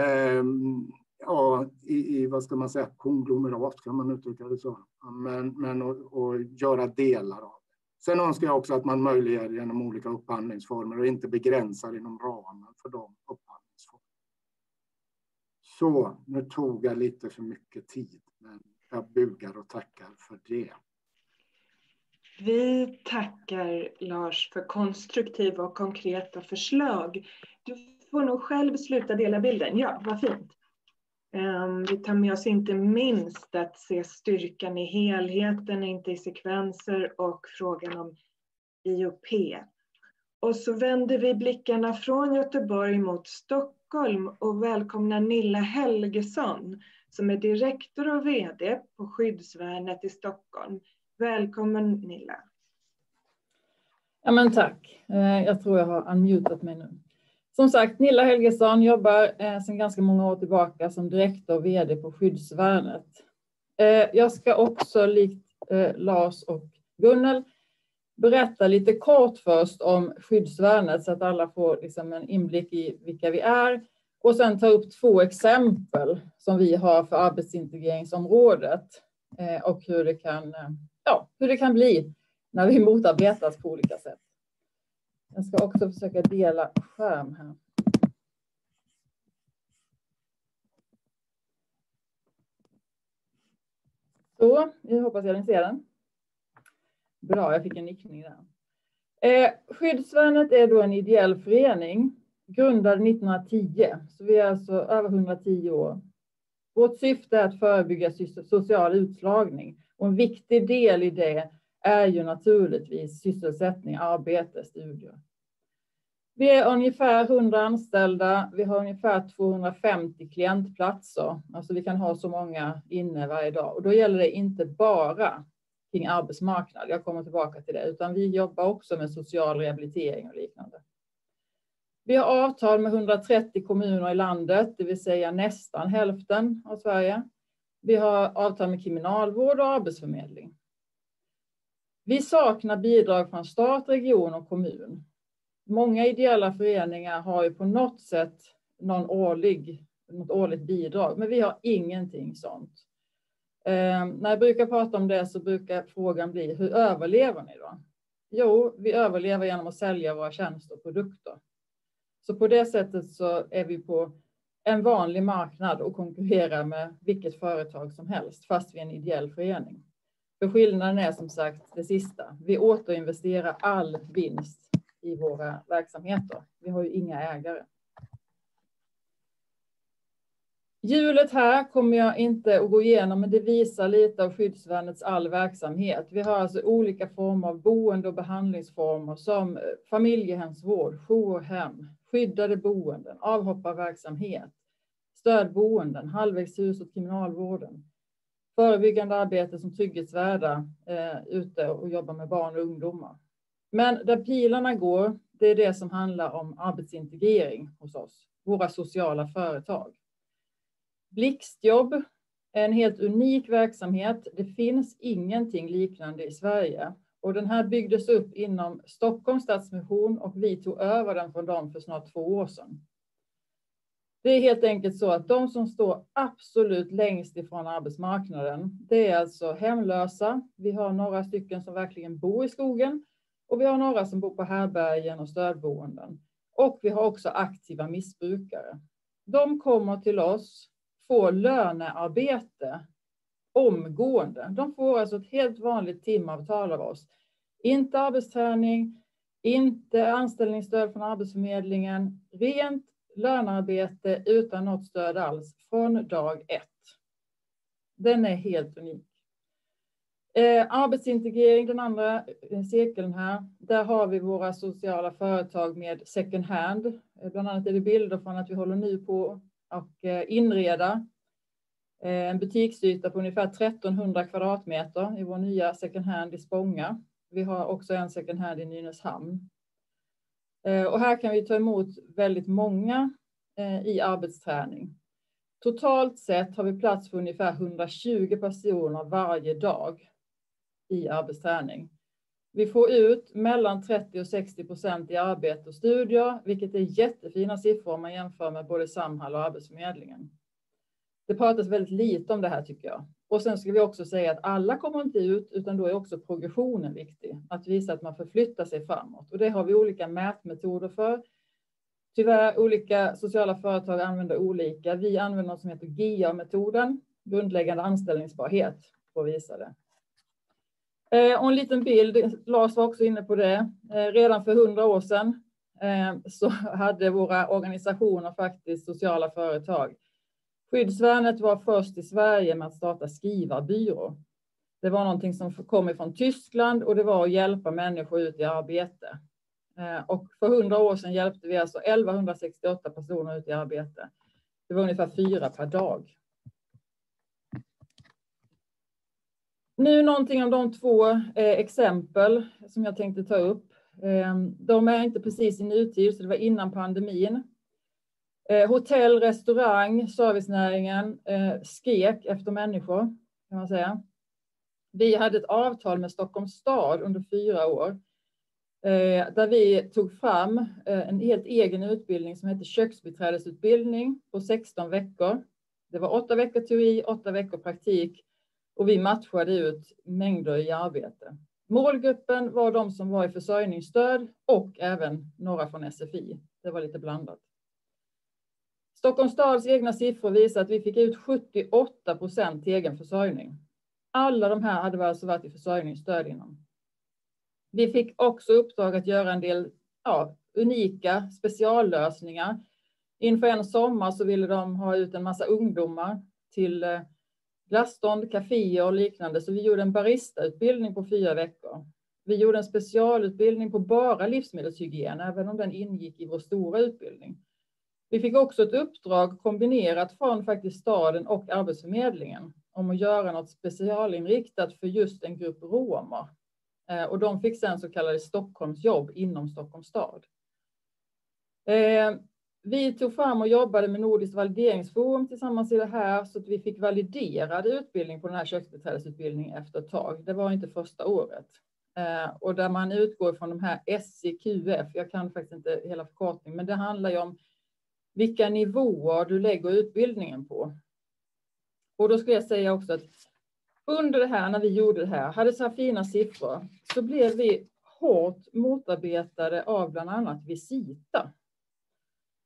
eh, ja, i, i, vad ska man säga, konglomerat kan man uttrycka det så. Men, men och, och göra delar av det. Sen önskar jag också att man möjliggör genom olika upphandlingsformer och inte begränsar inom ramen för de upphandlingsformerna. Så, nu tog jag lite för mycket tid, men jag bugar och tackar för det. Vi tackar Lars för konstruktiva och konkreta förslag. Du får nog själv sluta dela bilden. Ja, vad fint. Ehm, vi tar med oss inte minst att se styrkan i helheten, inte i sekvenser och frågan om IOP. Och så vänder vi blickarna från Göteborg mot Stockholm och välkomnar Nilla Helgesson som är direktor och VD på Skyddsvärnet i Stockholm. Välkommen Nilla. Ja, men tack. Eh, jag tror jag har unmutat mig nu. Som sagt, Nilla Helgesson jobbar eh, sedan ganska många år tillbaka som direktor och VD på Skyddsvärnet. Eh, jag ska också likt Lars och Gunnel berätta lite kort först om Skyddsvärnet så att alla får liksom en inblick i vilka vi är och sen ta upp två exempel som vi har för arbetsintegreringsområdet eh, och hur det kan, eh, ja, hur det kan bli när vi motarbetas på olika sätt. Jag ska också försöka dela skärm här. Så, jag hoppas jag ni ser den. Bra, jag fick en nickning där. Eh, Skyddsvärnet är då en ideell förening grundad 1910, så vi är alltså över 110 år. Vårt syfte är att förebygga social utslagning och en viktig del i det är ju naturligtvis sysselsättning, arbete, studier. Vi är ungefär 100 anställda. Vi har ungefär 250 klientplatser. Alltså vi kan ha så många inne varje dag. Och då gäller det inte bara kring arbetsmarknad. Jag kommer tillbaka till det. Utan vi jobbar också med social rehabilitering och liknande. Vi har avtal med 130 kommuner i landet, det vill säga nästan hälften av Sverige. Vi har avtal med kriminalvård och arbetsförmedling. Vi saknar bidrag från stat, region och kommun. Många ideella föreningar har ju på något sätt någon årlig, något årligt bidrag, men vi har ingenting sånt. Eh, när jag brukar prata om det så brukar frågan bli, hur överlever ni då? Jo, vi överlever genom att sälja våra tjänster och produkter. Så på det sättet så är vi på en vanlig marknad och konkurrerar med vilket företag som helst, fast vi är en ideell förening. För skillnaden är som sagt det sista. Vi återinvesterar all vinst i våra verksamheter. Vi har ju inga ägare. Hjulet här kommer jag inte att gå igenom, men det visar lite av skyddsvärnets all verksamhet. Vi har alltså olika former av boende och behandlingsformer som eh, familjehemsvård, jourhem, skyddade boenden, avhopparverksamhet, stödboenden, halvvägshus och kriminalvården, förebyggande arbete som trygghetsvärdar eh, ute och jobbar med barn och ungdomar. Men där pilarna går, det är det som handlar om arbetsintegrering hos oss, våra sociala företag. Blixtjobb är en helt unik verksamhet. Det finns ingenting liknande i Sverige. Och den här byggdes upp inom Stockholms Stadsmission och vi tog över den från dem för snart två år sedan. Det är helt enkelt så att de som står absolut längst ifrån arbetsmarknaden, det är alltså hemlösa. Vi har några stycken som verkligen bor i skogen och vi har några som bor på härbergen och stödboenden. Och vi har också aktiva missbrukare. De kommer till oss, får lönearbete omgående. De får alltså ett helt vanligt timavtal av oss. Inte arbetsträning, inte anställningsstöd från Arbetsförmedlingen, rent lönearbete utan något stöd alls från dag ett. Den är helt unik. Eh, arbetsintegrering, den andra eh, cirkeln här, där har vi våra sociala företag med second hand. Eh, bland annat är det bilder från att vi håller nu på och eh, inreda eh, en butiksyta på ungefär 1300 kvadratmeter i vår nya second hand i Spånga. Vi har också en second hand i Nynäshamn. Eh, och här kan vi ta emot väldigt många i arbetsträning. Totalt sett har vi plats för ungefär 120 personer varje dag i arbetsträning. Vi får ut mellan 30 och 60 procent i arbete och studier, vilket är jättefina siffror om man jämför med både Samhall och Arbetsförmedlingen. Det pratas väldigt lite om det här tycker jag. Och sen ska vi också säga att alla kommer inte ut, utan då är också progressionen viktig. Att visa att man förflyttar sig framåt. Och det har vi olika mätmetoder för. Tyvärr olika sociala företag använder olika. Vi använder något som heter GIA-metoden, grundläggande anställningsbarhet, för att visa det. Eh, och en liten bild, Lars var också inne på det. Eh, redan för hundra år sedan eh, så hade våra organisationer faktiskt sociala företag. Skyddsvärnet var först i Sverige med att starta skrivarbyrå. Det var någonting som kom ifrån Tyskland och det var att hjälpa människor ut i arbete. Eh, och för hundra år sedan hjälpte vi alltså 1168 personer ut i arbete. Det var ungefär fyra per dag. Nu någonting om de två eh, exempel som jag tänkte ta upp. Eh, de är inte precis i nutid, så det var innan pandemin. Eh, hotell, restaurang, servicenäringen eh, skrek efter människor, kan man säga. Vi hade ett avtal med Stockholms stad under fyra år eh, där vi tog fram eh, en helt egen utbildning som heter köksbiträdesutbildning på 16 veckor. Det var åtta veckor teori, åtta veckor praktik och vi matchade ut mängder i arbete. Målgruppen var de som var i försörjningsstöd och även några från SFI. Det var lite blandat. Stockholms stads egna siffror visar att vi fick ut 78 procent till egen försörjning. Alla de här hade alltså varit i försörjningsstöd innan. Vi fick också uppdrag att göra en del ja, unika speciallösningar. Inför en sommar så ville de ha ut en massa ungdomar till eh, glasstånd, kaféer och liknande, så vi gjorde en baristautbildning på fyra veckor. Vi gjorde en specialutbildning på bara livsmedelshygien, även om den ingick i vår stora utbildning. Vi fick också ett uppdrag kombinerat från faktiskt staden och Arbetsförmedlingen om att göra något specialinriktat för just en grupp romer. Eh, och de fick sedan så kallade Stockholmsjobb inom Stockholms stad. Eh, vi tog fram och jobbade med Nordiskt valideringsforum tillsammans i det här så att vi fick validerad utbildning på den här köksbiträdesutbildningen efter ett tag. Det var inte första året. Eh, och där man utgår från de här SIQF, jag kan faktiskt inte hela förkortningen, men det handlar ju om vilka nivåer du lägger utbildningen på. Och då skulle jag säga också att under det här, när vi gjorde det här, hade så här fina siffror, så blev vi hårt motarbetade av bland annat Visita.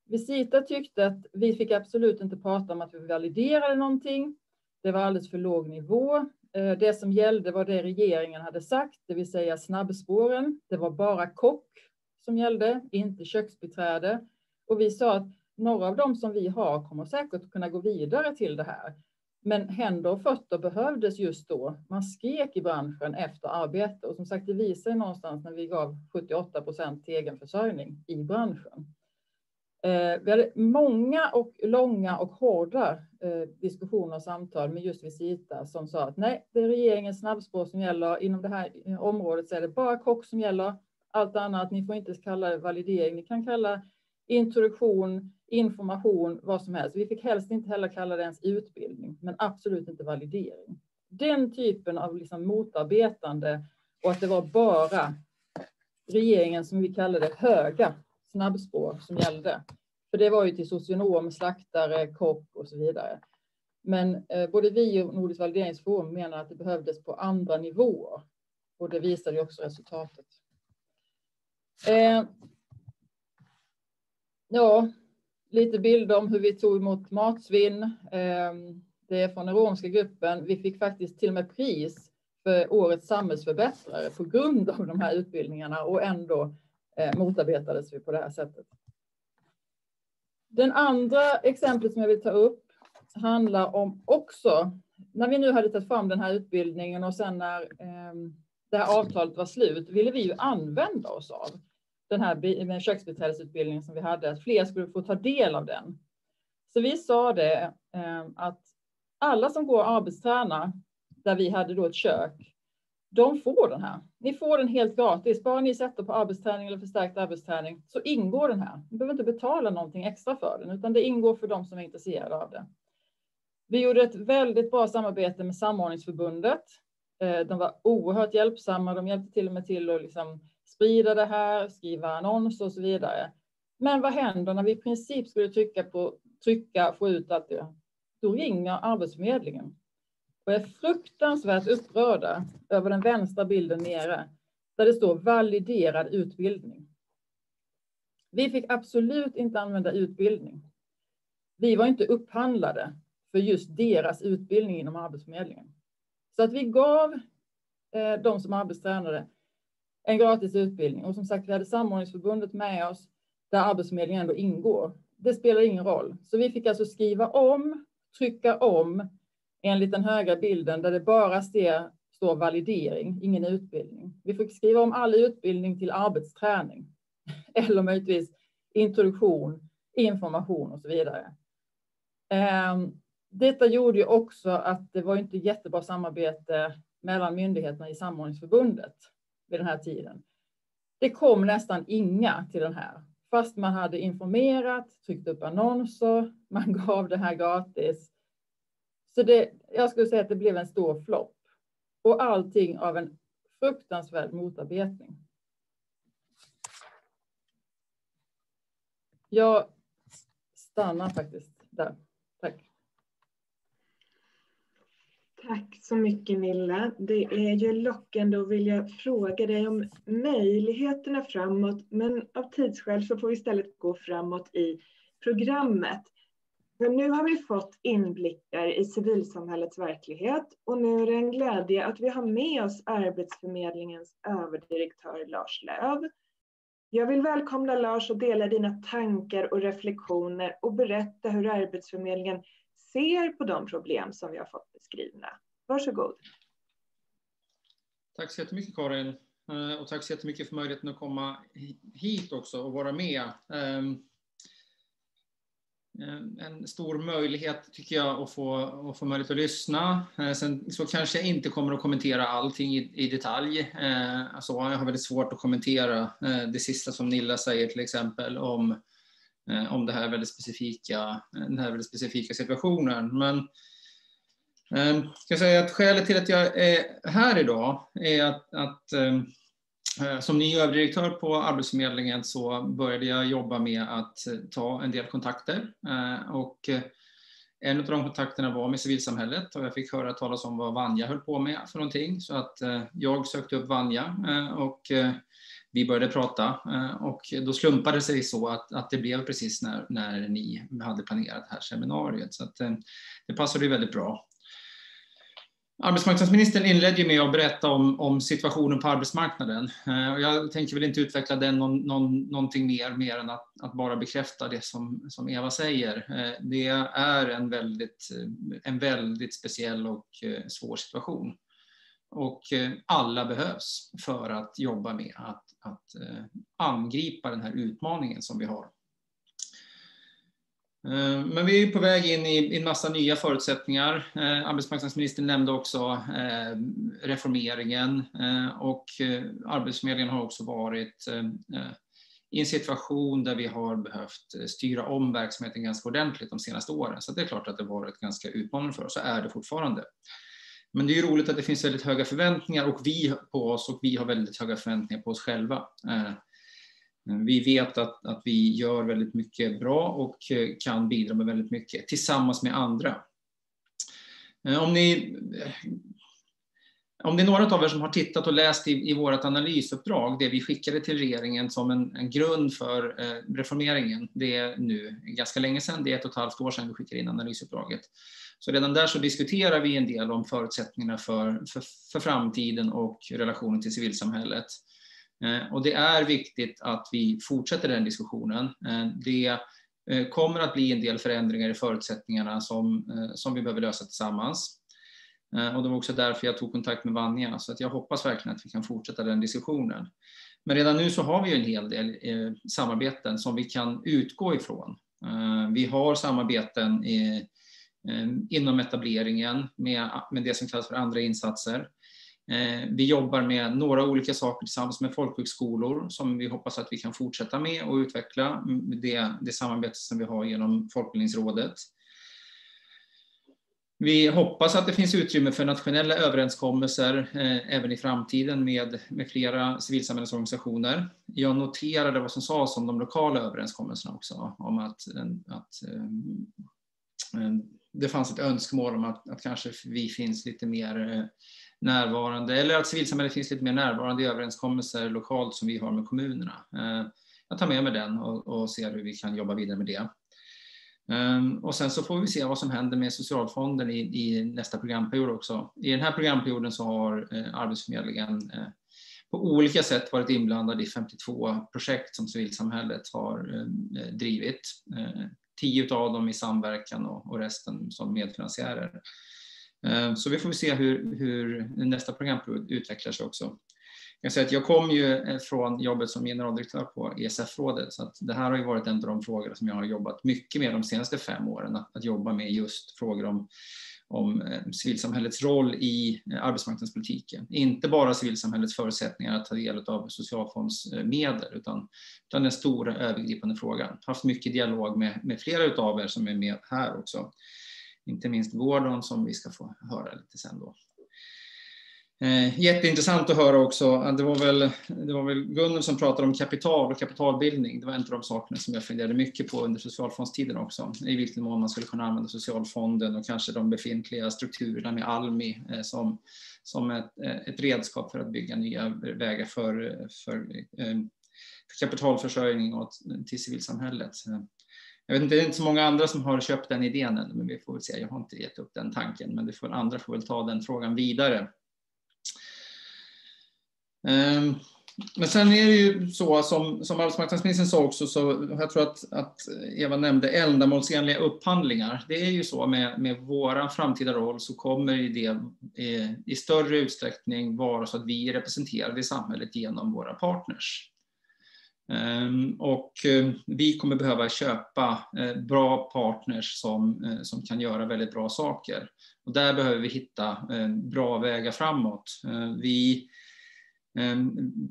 Visita tyckte att vi fick absolut inte prata om att vi validerade någonting. Det var alldeles för låg nivå. Eh, det som gällde var det regeringen hade sagt, det vill säga snabbspåren. Det var bara kock som gällde, inte köksbiträde. Och vi sa att några av dem som vi har kommer säkert kunna gå vidare till det här. Men händer och fötter behövdes just då. Man skrek i branschen efter arbete och som sagt, det visar någonstans när vi gav 78 procent till egenförsörjning i branschen. Eh, vi hade många och långa och hårda eh, diskussioner och samtal med just Visita som sa att nej, det är regeringens snabbspår som gäller. Inom det här eh, området så är det bara kock som gäller. Allt annat, ni får inte kalla det validering, ni kan kalla introduktion, information, vad som helst. Vi fick helst inte heller kalla det ens utbildning, men absolut inte validering. Den typen av liksom motarbetande och att det var bara regeringen som vi kallade höga snabbspår som gällde. För det var ju till socionom, slaktare, kock och så vidare. Men eh, både vi och Nordiskt valideringsforum menar att det behövdes på andra nivåer. Och det visade ju också resultatet. Eh, ja, lite bilder om hur vi tog emot matsvinn. Eh, det är från den romska gruppen. Vi fick faktiskt till och med pris för årets samhällsförbättrare på grund av de här utbildningarna och ändå eh, Eh, motarbetades vi på det här sättet. Den andra exemplet som jag vill ta upp handlar om också, när vi nu hade tagit fram den här utbildningen och sen när ehm, det här avtalet var slut, ville vi ju använda oss av den här köksbiträdesutbildningen som vi hade, att fler skulle få ta del av den. Så vi sa det ehm, att alla som går arbetstränar, där vi hade då ett kök, de får den här. Ni får den helt gratis. Bara ni sätter på arbetsträning eller förstärkt arbetsträning så ingår den här. Ni behöver inte betala någonting extra för den, utan det ingår för de som är intresserade av det. Vi gjorde ett väldigt bra samarbete med Samordningsförbundet. Eh, de var oerhört hjälpsamma. De hjälpte till och med till att liksom sprida det här, skriva annonser och så vidare. Men vad händer när vi i princip skulle trycka på trycka, få ut allt det? Då ringer Arbetsförmedlingen och är fruktansvärt upprörda över den vänstra bilden nere, där det står validerad utbildning. Vi fick absolut inte använda utbildning. Vi var inte upphandlade för just deras utbildning inom Arbetsförmedlingen. Så att vi gav eh, de som arbetstränade en gratis utbildning. Och som sagt, vi hade samordningsförbundet med oss där Arbetsförmedlingen ändå ingår. Det spelar ingen roll. Så vi fick alltså skriva om, trycka om enligt den högra bilden där det bara står validering, ingen utbildning. Vi fick skriva om all utbildning till arbetsträning eller möjligtvis introduktion, information och så vidare. Ehm, detta gjorde ju också att det var inte jättebra samarbete mellan myndigheterna i samordningsförbundet vid den här tiden. det kom nästan inga till den här. Fast man hade informerat, tryckt upp annonser, man gav det här gratis. Så det, jag skulle säga att det blev en stor flopp. Och allting av en fruktansvärd motarbetning. Jag stannar faktiskt där. Tack. Tack så mycket Nilla. Det är ju lockande att vilja fråga dig om möjligheterna framåt, men av tidsskäl så får vi istället gå framåt i programmet. Men nu har vi fått inblickar i civilsamhällets verklighet och nu är det en glädje att vi har med oss Arbetsförmedlingens överdirektör Lars Löv. Jag vill välkomna Lars och dela dina tankar och reflektioner och berätta hur Arbetsförmedlingen ser på de problem som vi har fått beskrivna. Varsågod. Tack så jättemycket Karin. Eh, och tack så jättemycket för möjligheten att komma hit också och vara med. Ehm, Eh, en stor möjlighet tycker jag att få, att få möjlighet att lyssna. Eh, sen så kanske jag inte kommer att kommentera allting i, i detalj. Eh, alltså, jag har väldigt svårt att kommentera det sista som Nilla säger till exempel om Eh, om det här väldigt specifika, den här väldigt specifika situationen. Men jag ska säga att skälet till att jag är här idag är att, att Eh, som ny överdirektör på Arbetsförmedlingen så började jag jobba med att eh, ta en del kontakter. Eh, och en av de kontakterna var med civilsamhället och jag fick höra talas om vad Vanja höll på med för någonting. Så att jag sökte upp Vanja och vi började prata och då slumpade det sig så att, att det blev precis när, när ni hade planerat det här seminariet. Så att, det passade ju väldigt bra. Arbetsmarknadsministern inledde med att berätta om, om situationen på arbetsmarknaden. Eh, och jag tänker väl inte utveckla den någon, någon, någonting mer, mer än att, att, bara bekräfta det som, som Eva säger. Eh, det är en väldigt, eh, en väldigt speciell och eh, svår situation. Och alla behövs för att jobba med att att angripa den här utmaningen som vi har. Eh, men vi är på väg in i en massa nya förutsättningar. Eh, arbetsmarknadsministern nämnde också eh, reformeringen och Arbetsförmedlingen har också varit i en situation där vi har behövt styra om verksamheten ganska ordentligt de senaste åren. Så det är klart att det varit ganska utmanande för oss, och är det fortfarande. Men det är ju roligt att det finns väldigt höga förväntningar och vi på oss och vi har väldigt höga förväntningar på oss själva. Mm, vi vet att, att vi gör väldigt mycket bra och eh, kan bidra med väldigt mycket tillsammans med andra. Eh, om, ni, eh, om det är några av er som har tittat och läst i, i vårt analysuppdrag, det vi skickade till regeringen som en, en grund för reformeringen, det är nu ganska länge sedan, det är ett och ett halvt år sedan vi skickade in analysuppdraget. Så redan där så diskuterar vi en del om förutsättningarna för, för, för framtiden och relationen till civilsamhället. Eh, och det är viktigt att vi fortsätter den diskussionen. Eh, det eh, kommer att bli en del förändringar i förutsättningarna som, som vi behöver lösa tillsammans. Och det var också därför jag tog kontakt med Vanja, så att jag hoppas verkligen att vi kan fortsätta den diskussionen. Men redan nu så har vi en hel del samarbeten som vi kan utgå ifrån. Vi har samarbeten i, Eh, inom etableringen med, med det som kallas för andra insatser. Eh, vi jobbar med några olika saker tillsammans med folkhögskolor som vi hoppas att vi kan fortsätta med och utveckla mm, det, det samarbete som vi har genom Folkbildningsrådet. Vi hoppas att det finns utrymme för nationella överenskommelser eh, även i framtiden med, med flera civilsamhällesorganisationer. Jag noterade vad som sades om de lokala överenskommelserna också, om att, att eh, det fanns ett önskemål om att, att kanske vi finns lite mer eh, närvarande eller att civilsamhället finns lite mer närvarande i överenskommelser lokalt som vi har med kommunerna. Eh, jag tar med mig den och, och ser hur vi kan jobba vidare med det. Ehm, och sen så får vi se vad som händer med socialfonden i, i nästa programperiod också. I den här programperioden så har eh, Arbetsförmedlingen eh, på olika sätt varit inblandad i 52 projekt som civilsamhället har drivit tio av dem i samverkan och, och resten som medfinansiärer. Eh, så vi får se hur, hur nästa programperiod utvecklar sig också. Jag, säga att jag kom ju eh, från jobbet som generaldirektör på ESF-rådet, så att det här har ju varit en av de frågor som jag har jobbat mycket med de senaste fem åren, att, att jobba med just frågor om, om eh, civilsamhällets roll i arbetsmarknadspolitiken. Inte bara civilsamhällets förutsättningar att ta del av socialfondsmedel utan, utan den stora övergripande frågan. Jag har haft mycket dialog med, med flera av er som är med här också. Inte minst Gordon som vi ska få höra lite sen då. Eh, jätteintressant att höra också, det var väl, det var väl Gunnel som pratade om kapital och kapitalbildning. Det var en av de sakerna som jag funderade mycket på under socialfondstiden också. I vilken mån man skulle kunna använda socialfonden och kanske de befintliga strukturerna med Almi eh, som, som ett, eh, ett redskap för att bygga nya vägar för, för, eh, för kapitalförsörjning och till civilsamhället. Jag vet inte, det är inte så många andra som har köpt den idén ännu, men vi får väl se. Jag har inte gett upp den tanken, men det får, andra får väl ta den frågan vidare. Um, men sen är det ju så som, som arbetsmarknadsministern sa också, så jag tror att, att Eva nämnde ändamålsenliga upphandlingar. Det är ju så med, med vår framtida roll så kommer det i, i större utsträckning vara så att vi är representerade i samhället genom våra partners. Ehm, och ehm, vi kommer behöva köpa eh, bra partners som, eh, som kan göra väldigt bra saker. Och där behöver vi hitta eh, bra vägar framåt. Ehm, vi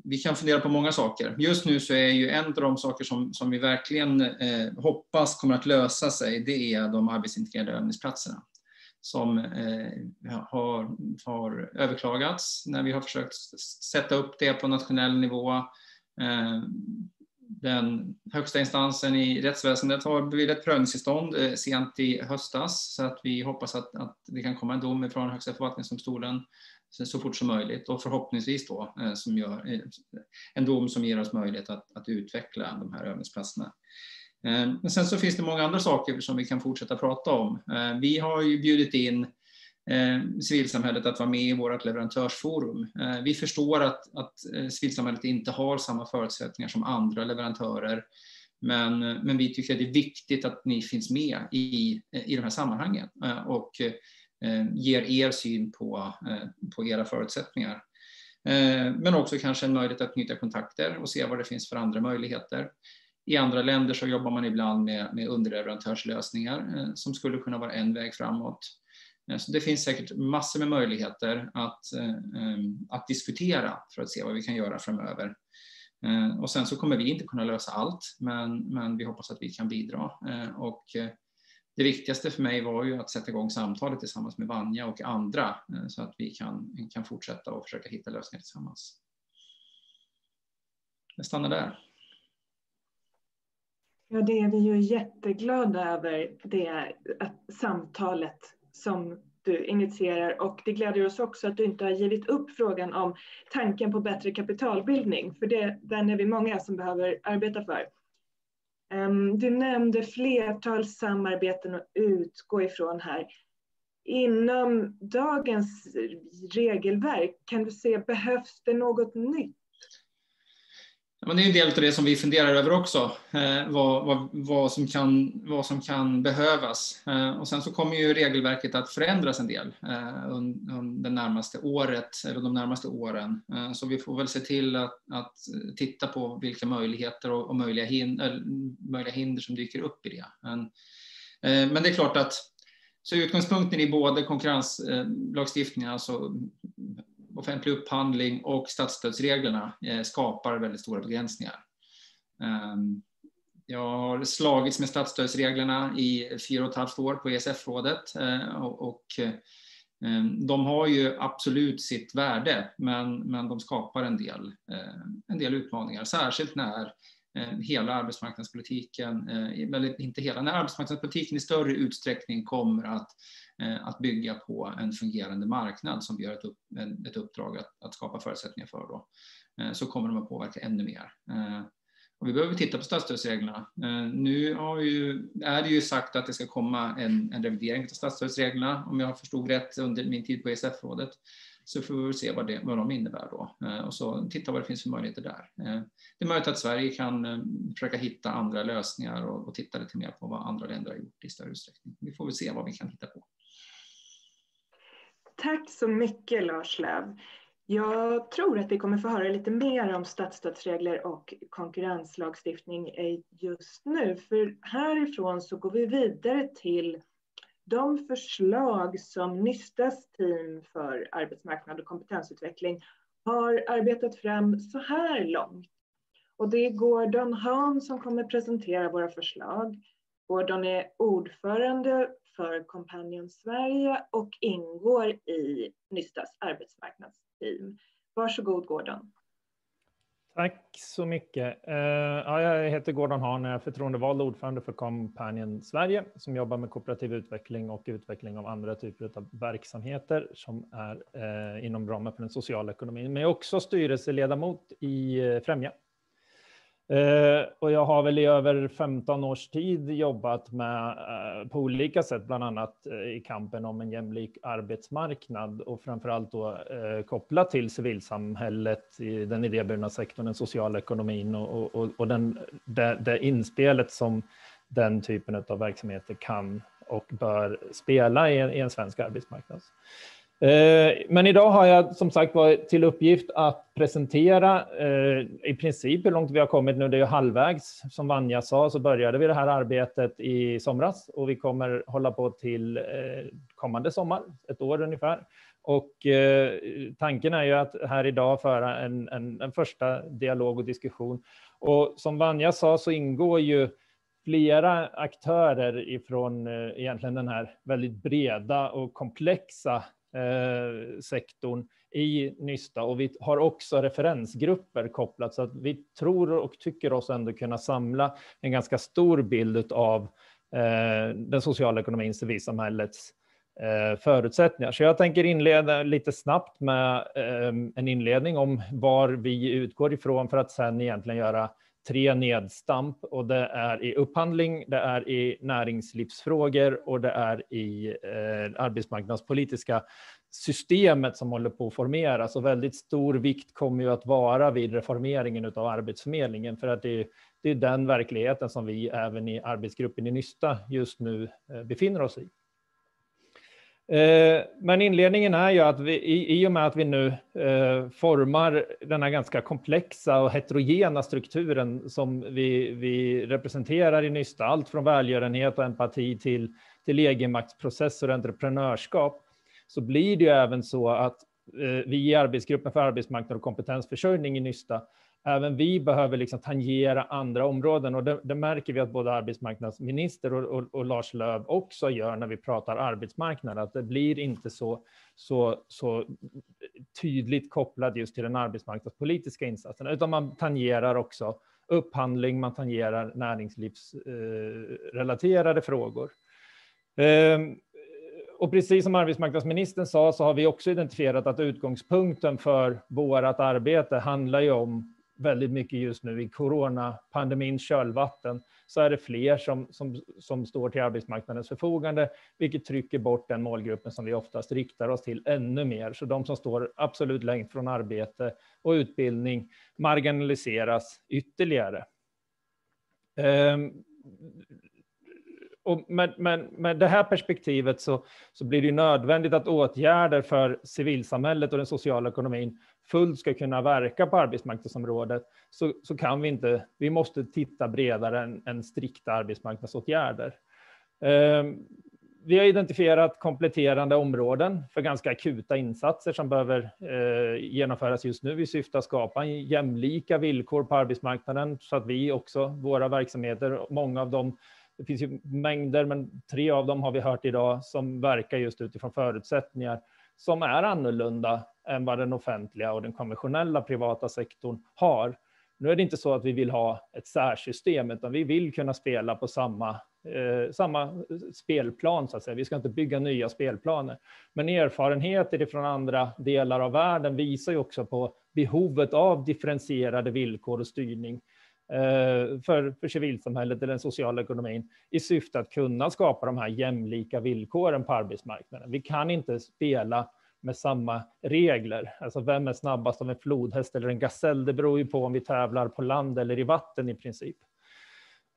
vi kan fundera på många saker. Just nu så är ju en av de saker som, som vi verkligen hoppas kommer att lösa sig, det är de arbetsintegrerade övningsplatserna som eh, har, har överklagats när vi har försökt sätta upp det på nationell nivå. Eh, den högsta instansen i rättsväsendet har beviljat prövningstillstånd eh, sent i höstas så att vi hoppas att, att det kan komma en dom från Högsta förvaltningsdomstolen så fort som möjligt och förhoppningsvis då eh, som gör, en dom som ger oss möjlighet att, att utveckla de här övningsplatserna. Men sen så finns det många andra saker som vi kan fortsätta prata om. Vi har ju bjudit in Eh, civilsamhället att vara med i vårt leverantörsforum. Eh, vi förstår att, att eh, civilsamhället inte har samma förutsättningar som andra leverantörer, men, men vi tycker att det är viktigt att ni finns med i, i de här sammanhangen. Och ger er syn på, på era förutsättningar. Men också kanske en möjlighet att knyta kontakter och se vad det finns för andra möjligheter. I andra länder så jobbar man ibland med, med underleverantörslösningar som skulle kunna vara en väg framåt. Eh, så det finns säkert massor med möjligheter att, eh, eh, att diskutera för att se vad vi kan göra framöver. Och sen så kommer vi inte kunna lösa allt, men, men vi hoppas att vi kan bidra. Och det viktigaste för mig var ju att sätta igång samtalet tillsammans med Vanja och andra så att vi kan, kan fortsätta och försöka hitta lösningar tillsammans. Jag stannar där. Ja, det är vi ju jätteglada över, det samtalet som du initierar och det gläder oss också att du inte har givit upp frågan om tanken på bättre kapitalbildning, för det, den är vi många som behöver arbeta för. Ehm, du nämnde flertal samarbeten att utgå ifrån här. Inom dagens regelverk, kan du se, behövs det något nytt? Men det är en del av det som vi funderar över också, eh, vad, vad, vad, som kan, vad som kan behövas. Eh, och sen så kommer ju regelverket att förändras en del eh, under det närmaste året, eller de närmaste åren. Så vi får väl se till att, att titta på vilka möjligheter och, och möjliga, hinder, möjliga hinder som dyker upp i det. Men, men det är klart att så utgångspunkten i både konkurrenslagstiftningen, alltså offentlig upphandling och statsstödsreglerna eh, skapar väldigt stora begränsningar. Ehm, jag har slagits med statsstödsreglerna i fyra och ett halvt år på ESF-rådet eh, och ehm, de har ju absolut sitt värde, men, men de skapar en del, eh, en del utmaningar, särskilt när hela arbetsmarknadspolitiken, eller inte hela, när arbetsmarknadspolitiken i större utsträckning kommer att Eh, att bygga på en fungerande marknad som vi har ett, upp, ett uppdrag att, att skapa förutsättningar för. Då. Eh, så kommer de att påverka ännu mer. Eh, och vi behöver titta på statsstödsreglerna. Nu har ju, är det ju sagt att det ska komma en, en revidering av statsstödsreglerna, om jag förstod rätt under min tid på ESF-rådet. Så får vi se vad, det, vad de innebär då och så titta vad det finns för möjligheter där. Det är möjligt att Sverige kan försöka hitta andra lösningar och, och titta lite mer på vad andra länder har gjort i större utsträckning. Vi får väl se vad vi kan hitta på. Tack så mycket Lars Löv. Jag tror att vi kommer få höra lite mer om statsstödsregler och konkurrenslagstiftning just nu. För härifrån så går vi vidare till de förslag som Nystas team för arbetsmarknad och kompetensutveckling har arbetat fram så här långt. Och det är Gordon Hahn som kommer presentera våra förslag. Gordon är ordförande för Companion Sverige och ingår i Nystas arbetsmarknadsteam. Varsågod Gordon. Tack så mycket. Eh, ja, jag heter Gordon Hahn och är förtroendevald ordförande för Companion Sverige som jobbar med kooperativ utveckling och utveckling av andra typer av verksamheter som är eh, inom ramen för den sociala ekonomin. Men jag är också styrelseledamot i eh, Främja Eh, och jag har väl i över 15 års tid jobbat med eh, på olika sätt, bland annat eh, i kampen om en jämlik arbetsmarknad och framförallt då kopplat till civilsamhället, i den idéburna sektorn, den sociala ekonomin och, och, och den, det, det inspelet som den typen av verksamheter kan och bör spela i en, i en svensk arbetsmarknad. Eh, men idag har jag som sagt varit till uppgift att presentera eh, i princip hur långt vi har kommit nu. Det är ju halvvägs. Som Vanja sa så började vi det här arbetet i somras och vi kommer hålla på till eh, kommande sommar, ett år ungefär. Och tanken är ju att här idag föra en, en, en första dialog och diskussion. Och som Vanja sa så ingår ju flera aktörer ifrån egentligen den här väldigt breda och komplexa eh, sektorn i Nysta och vi har också referensgrupper kopplat så att vi tror och tycker oss ändå kunna samla en ganska stor bild av eh, den sociala ekonomin, civilsamhällets eh, förutsättningar. Så jag tänker inleda lite snabbt med eh, en inledning om var vi utgår ifrån för att sen egentligen göra tre nedstamp och det är i upphandling, det är i näringslivsfrågor och det är i eh, arbetsmarknadspolitiska systemet som håller på att formeras och väldigt stor vikt kommer ju att vara vid reformeringen av Arbetsförmedlingen för att det är, det är den verkligheten som vi även i arbetsgruppen i Nysta just nu eh, befinner oss i. Eh, men inledningen är ju att vi, i och med att vi nu eh, formar den här ganska komplexa och heterogena strukturen som vi, vi representerar i Nysta, allt från välgörenhet och empati till, till egenmaktsprocesser och entreprenörskap, så blir det ju även så att eh, vi i arbetsgruppen för arbetsmarknad och kompetensförsörjning i Nysta även vi behöver liksom tangera andra områden och det, det märker vi att både arbetsmarknadsminister och, och, och, Lars Löv också gör när vi pratar arbetsmarknad, att det blir inte så, så, så tydligt kopplat just till den arbetsmarknadspolitiska insatsen, utan man tangerar också upphandling, man tangerar näringslivsrelaterade eh, frågor. Ehm, och precis som arbetsmarknadsministern sa så har vi också identifierat att utgångspunkten för vårt arbete handlar ju om väldigt mycket just nu i coronapandemins kölvatten så är det fler som, som, som står till arbetsmarknadens förfogande, vilket trycker bort den målgruppen som vi oftast riktar oss till ännu mer. Så de som står absolut längst från arbete och utbildning marginaliseras ytterligare. Um, och med, med, med det här perspektivet så, så blir det nödvändigt att åtgärder för civilsamhället och den sociala ekonomin fullt ska kunna verka på arbetsmarknadsområdet så, så kan vi inte, vi måste titta bredare än, än strikta arbetsmarknadsåtgärder. Eh, vi har identifierat kompletterande områden för ganska akuta insatser som behöver eh, genomföras just nu i syfte att skapa jämlika villkor på arbetsmarknaden så att vi också, våra verksamheter, många av dem det finns ju mängder, men tre av dem har vi hört idag som verkar just utifrån förutsättningar som är annorlunda än vad den offentliga och den konventionella privata sektorn har. Nu är det inte så att vi vill ha ett särsystem, utan vi vill kunna spela på samma, eh, samma spelplan, så att säga. Vi ska inte bygga nya spelplaner. Men erfarenheter från andra delar av världen visar ju också på behovet av differentierade villkor och styrning eh, Eh, för, för civilsamhället eller den sociala ekonomin i syfte att kunna skapa de här jämlika villkoren på arbetsmarknaden. Vi kan inte spela med samma regler. Alltså vem är snabbast av en flodhäst eller en gasell? Det beror ju på om vi tävlar på land eller i vatten i princip.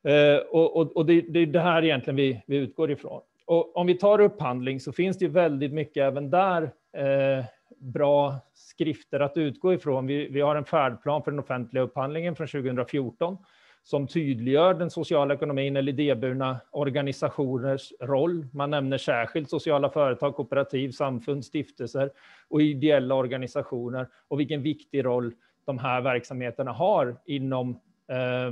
Eh, och, och, och det, det, är det här egentligen vi, vi utgår ifrån. Och om vi tar upphandling så finns det ju väldigt mycket även där eh, bra skrifter att utgå ifrån. Vi, vi har en färdplan för den offentliga upphandlingen från 2014 som tydliggör den sociala ekonomin eller idéburna organisationers roll. Man nämner särskilt sociala företag, kooperativ, samfund, stiftelser och ideella organisationer och vilken viktig roll de här verksamheterna har inom eh,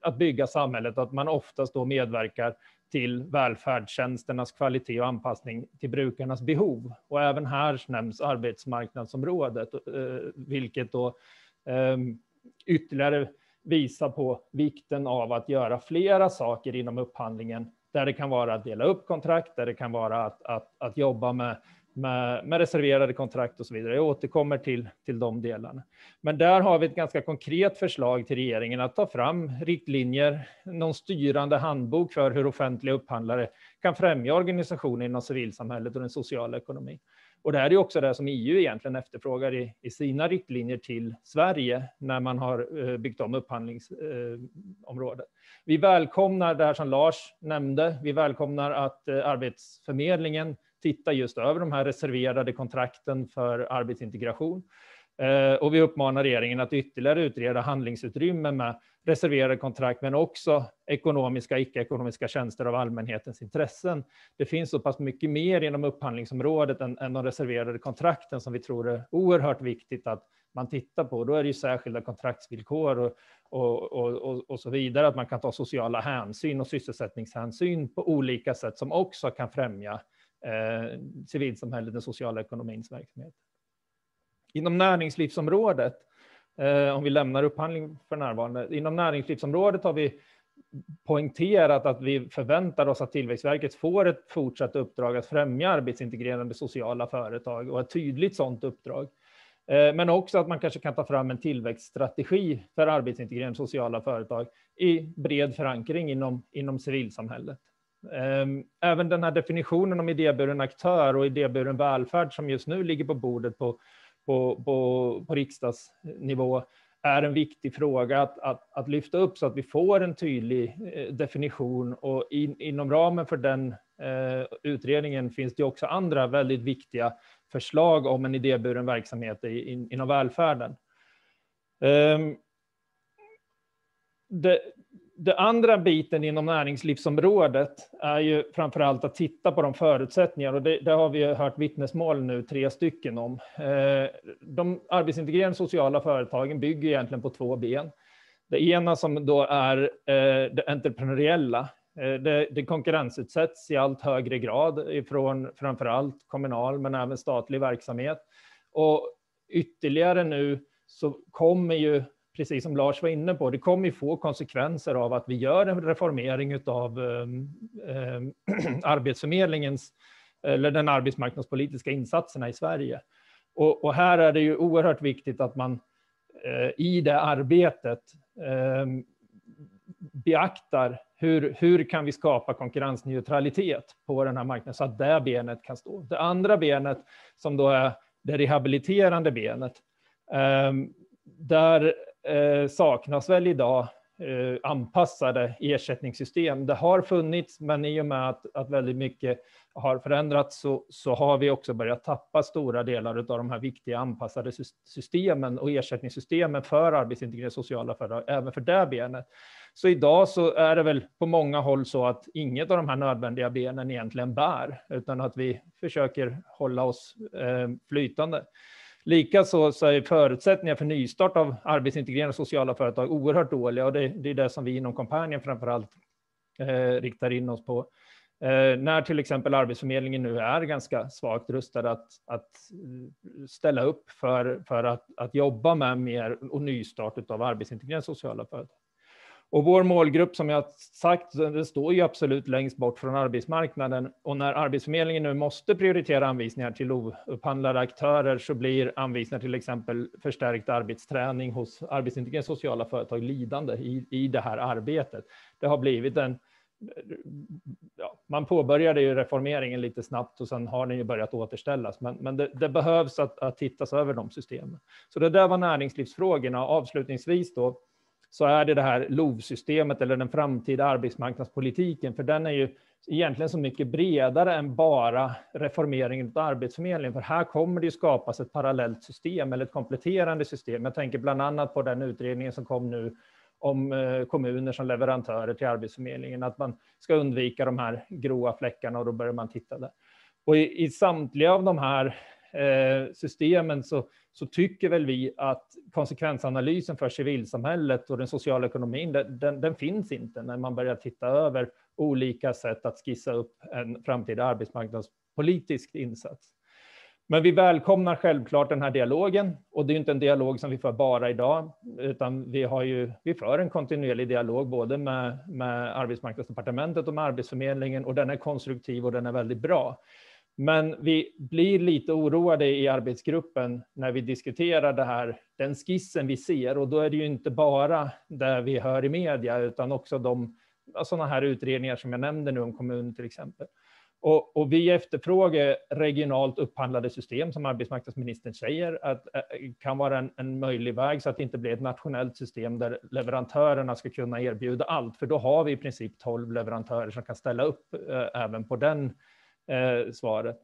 att bygga samhället, att man oftast då medverkar till välfärdstjänsternas kvalitet och anpassning till brukarnas behov. Och även här nämns arbetsmarknadsområdet, eh, vilket då ehm, ytterligare visar på vikten av att göra flera saker inom upphandlingen, där det kan vara att dela upp kontrakt, där det kan vara att, att, att jobba med med, med, reserverade kontrakt och så vidare. Jag återkommer till, till de delarna. Men där har vi ett ganska konkret förslag till regeringen att ta fram riktlinjer, någon styrande handbok för hur offentliga upphandlare kan främja organisationer inom civilsamhället och den sociala ekonomin. Och det här är också det som EU egentligen efterfrågar i, i sina riktlinjer till Sverige när man har eh, byggt om upphandlingsområdet. Eh, vi välkomnar det här som Lars nämnde. Vi välkomnar att eh, Arbetsförmedlingen titta just över de här reserverade kontrakten för arbetsintegration. Eh, och vi uppmanar regeringen att ytterligare utreda handlingsutrymme med reserverade kontrakt, men också ekonomiska, icke-ekonomiska tjänster av allmänhetens intressen. Det finns så pass mycket mer inom upphandlingsområdet än, än de reserverade kontrakten som vi tror är oerhört viktigt att man tittar på. Då är det ju särskilda kontraktsvillkor och, och, och, och, så vidare, att man kan ta sociala hänsyn och sysselsättningshänsyn på olika sätt som också kan främja eh, civilsamhället, den sociala ekonomins verksamhet. Inom näringslivsområdet, eh, om vi lämnar upphandling för närvarande, inom näringslivsområdet har vi poängterat att vi förväntar oss att Tillväxtverket får ett fortsatt uppdrag att främja arbetsintegrerande sociala företag och ett tydligt sådant uppdrag. Eh, men också att man kanske kan ta fram en tillväxtstrategi för arbetsintegrerande sociala företag i bred förankring inom, inom civilsamhället. Ehm, även den här definitionen om idéburen aktör och idéburen välfärd som just nu ligger på bordet på, på, på, på riksdagsnivå är en viktig fråga att, att, att, lyfta upp så att vi får en tydlig eh, definition och in, inom ramen för den eh, utredningen finns det också andra väldigt viktiga förslag om en idéburen verksamhet i, in, inom välfärden. Um, det, den andra biten inom näringslivsområdet är ju framför allt att titta på de förutsättningar och det, det har vi hört vittnesmål nu, tre stycken om. Eh, de arbetsintegrerande sociala företagen bygger egentligen på två ben. Det ena som då är eh, det entreprenöriella. Eh, det, det konkurrensutsätts i allt högre grad ifrån framför allt kommunal men även statlig verksamhet. Och ytterligare nu så kommer ju precis som Lars var inne på, det kommer ju få konsekvenser av att vi gör en reformering av eh, ehm, Arbetsförmedlingens eller den arbetsmarknadspolitiska insatserna i Sverige. Och, och, här är det ju oerhört viktigt att man eh, i det arbetet eh, beaktar hur, hur kan vi skapa konkurrensneutralitet på den här marknaden så att det benet kan stå. Det andra benet som då är det rehabiliterande benet, eh, där eh, saknas väl idag eh, anpassade ersättningssystem. Det har funnits, men i och med att, att väldigt mycket har förändrats så, så har vi också börjat tappa stora delar av de här viktiga anpassade systemen och ersättningssystemen för arbetsintegrerade sociala företag, även för det benet. Så idag så är det väl på många håll så att inget av de här nödvändiga benen egentligen bär, utan att vi försöker hålla oss eh, flytande. Likaså så är förutsättningar för nystart av arbetsintegrerande sociala företag oerhört dåliga och det, det är det som vi inom kampanjen framför allt eh, riktar in oss på. Eh, när till exempel Arbetsförmedlingen nu är ganska svagt rustad att, att eh, ställa upp för, för att, att jobba med mer och nystart av arbetsintegrerande sociala företag. Och vår målgrupp som jag sagt, den står ju absolut längst bort från arbetsmarknaden. Och när Arbetsförmedlingen nu måste prioritera anvisningar till oupphandlade aktörer så blir anvisningar till exempel förstärkt arbetsträning hos arbetsintegrerande sociala företag lidande i, i det här arbetet. Det har blivit en Ja, man påbörjade ju reformeringen lite snabbt och sen har den ju börjat återställas. Men, men det, det behövs att, att tittas över de systemen. Så det där var näringslivsfrågorna. Avslutningsvis då, så är det det här LOV-systemet eller den framtida arbetsmarknadspolitiken, för den är ju egentligen så mycket bredare än bara reformeringen av Arbetsförmedlingen, för här kommer det ju skapas ett parallellt system eller ett kompletterande system. Jag tänker bland annat på den utredningen som kom nu om eh, kommuner som leverantörer till Arbetsförmedlingen, att man ska undvika de här gråa fläckarna och då börjar man titta där. Och i, i samtliga av de här Eh, systemen så, så, tycker väl vi att konsekvensanalysen för civilsamhället och den sociala ekonomin, den, den, finns inte när man börjar titta över olika sätt att skissa upp en framtida arbetsmarknadspolitisk insats. Men vi välkomnar självklart den här dialogen och det är inte en dialog som vi för bara idag, utan vi, har ju, vi för en kontinuerlig dialog både med, med Arbetsmarknadsdepartementet och med Arbetsförmedlingen och den är konstruktiv och den är väldigt bra. Men vi blir lite oroade i arbetsgruppen när vi diskuterar det här, den skissen vi ser och då är det ju inte bara det vi hör i media utan också de sådana här utredningar som jag nämnde nu om kommunen till exempel. Och, och, vi efterfrågar regionalt upphandlade system som arbetsmarknadsministern säger att eh, kan vara en, en, möjlig väg så att det inte blir ett nationellt system där leverantörerna ska kunna erbjuda allt, för då har vi i princip 12 leverantörer som kan ställa upp eh, även på den eh, svaret.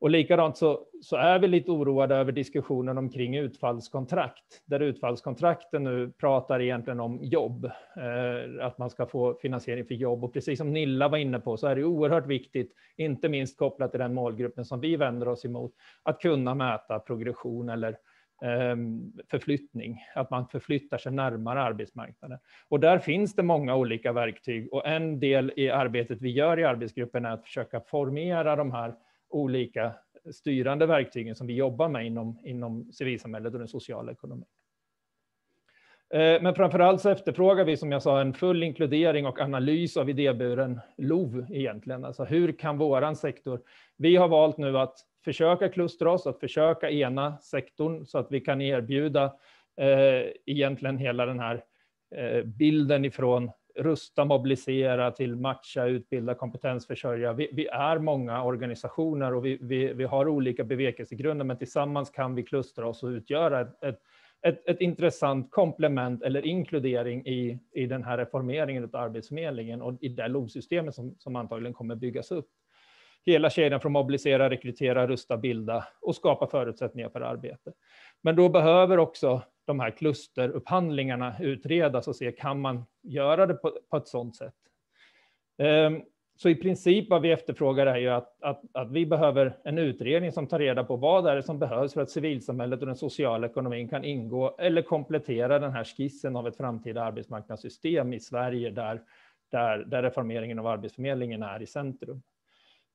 Och likadant så, så är vi lite oroade över diskussionen omkring utfallskontrakt, där utfallskontrakten nu pratar egentligen om jobb, eh, att man ska få finansiering för jobb. Och precis som Nilla var inne på så är det oerhört viktigt, inte minst kopplat till den målgruppen som vi vänder oss emot, att kunna mäta progression eller eh, Ehm, förflyttning, att man förflyttar sig närmare arbetsmarknaden. Och där finns det många olika verktyg och en del i arbetet vi gör i arbetsgruppen är att försöka formera de här olika styrande verktygen som vi jobbar med inom, inom civilsamhället och den sociala ekonomin. Eh, men framför allt så efterfrågar vi, som jag sa, en full inkludering och analys av idéburen LOV egentligen. Alltså hur kan våran sektor... Vi har valt nu att försöka klustra oss, att försöka ena sektorn så att vi kan erbjuda eh, egentligen hela den här eh, bilden ifrån rusta, mobilisera till matcha, utbilda, kompetensförsörja. Vi, vi är många organisationer och vi, vi, vi, har olika bevekelsegrunder, men tillsammans kan vi klustra oss och utgöra ett, ett, ett, ett intressant komplement eller inkludering i, i den här reformeringen av Arbetsförmedlingen och i det LOV-systemet som, som antagligen kommer byggas upp. Hela kedjan från mobilisera, rekrytera, rusta, bilda och skapa förutsättningar för arbete. Men då behöver också de här klusterupphandlingarna utredas och se kan man göra det på, på ett sådant sätt. Um, så i princip vad vi efterfrågar är ju att, att, att, vi behöver en utredning som tar reda på vad det är som behövs för att civilsamhället och den sociala ekonomin kan ingå eller komplettera den här skissen av ett framtida arbetsmarknadssystem i Sverige där, där, där reformeringen av Arbetsförmedlingen är i centrum.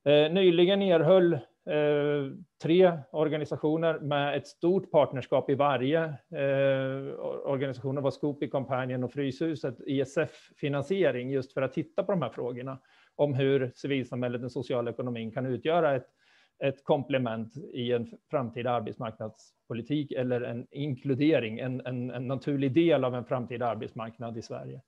Eh, nyligen erhöll eh, tre organisationer med ett stort partnerskap i varje. Eh, organisation, var Scoopy, Companion och Fryshuset ISF-finansiering just för att titta på de här frågorna om hur civilsamhället, den sociala ekonomin kan utgöra ett, ett komplement i en framtida arbetsmarknadspolitik eller en inkludering, en, en, en naturlig del av en framtida arbetsmarknad i Sverige.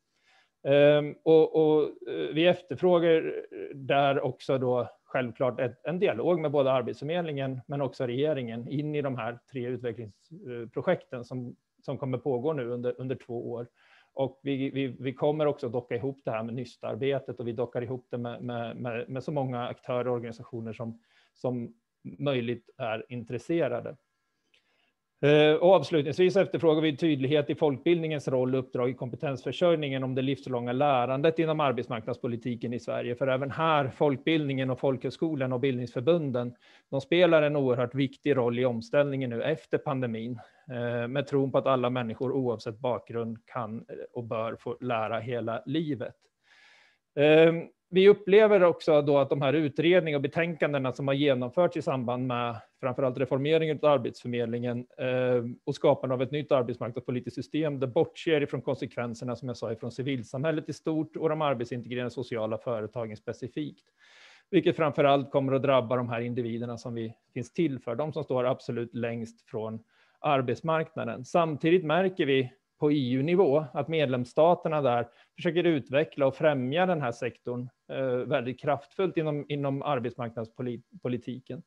Ehm, och, och, vi efterfrågar där också då självklart ett, en dialog med både Arbetsförmedlingen men också regeringen in i de här tre utvecklingsprojekten som, som kommer pågå nu under, under två år. Och vi, vi, vi kommer också docka ihop det här med NYST-arbetet och vi dockar ihop det med, med, med, med så många aktörer och organisationer som, som möjligt är intresserade. Eh, och avslutningsvis efterfrågar vi tydlighet i folkbildningens roll och uppdrag i kompetensförsörjningen om det livslånga lärandet inom arbetsmarknadspolitiken i Sverige. För även här, folkbildningen och folkhögskolan och bildningsförbunden, de spelar en oerhört viktig roll i omställningen nu efter pandemin. Eh, med tron på att alla människor oavsett bakgrund kan eh, och bör få lära hela livet. Ehm, vi upplever också då att de här utredningarna och betänkandena som har genomförts i samband med framförallt reformeringen av Arbetsförmedlingen eh, och skapandet av ett nytt arbetsmarknadspolitiskt system, det bortser ifrån konsekvenserna, som jag sa, ifrån civilsamhället i stort och de arbetsintegrerande sociala företagen specifikt. Vilket framförallt kommer att drabba de här individerna som vi finns till för, de som står absolut längst från arbetsmarknaden. Samtidigt märker vi på EU-nivå, att medlemsstaterna där försöker utveckla och främja den här sektorn eh, väldigt kraftfullt inom, inom arbetsmarknadspolitiken.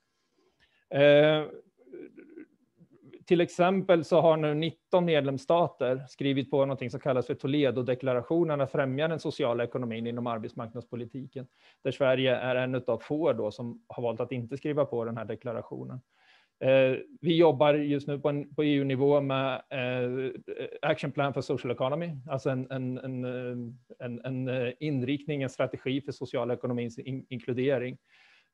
Eh, till exempel så har nu 19 medlemsstater skrivit på något som kallas för Toledo-deklarationen att främja den sociala ekonomin inom arbetsmarknadspolitiken, där Sverige är en av få då som har valt att inte skriva på den här deklarationen. Eh, vi jobbar just nu på, en, på EU-nivå med eh, Action Plan for Social Economy, alltså en, en, en, eh, en, en eh, inriktning, en strategi för social ekonomins in, inkludering.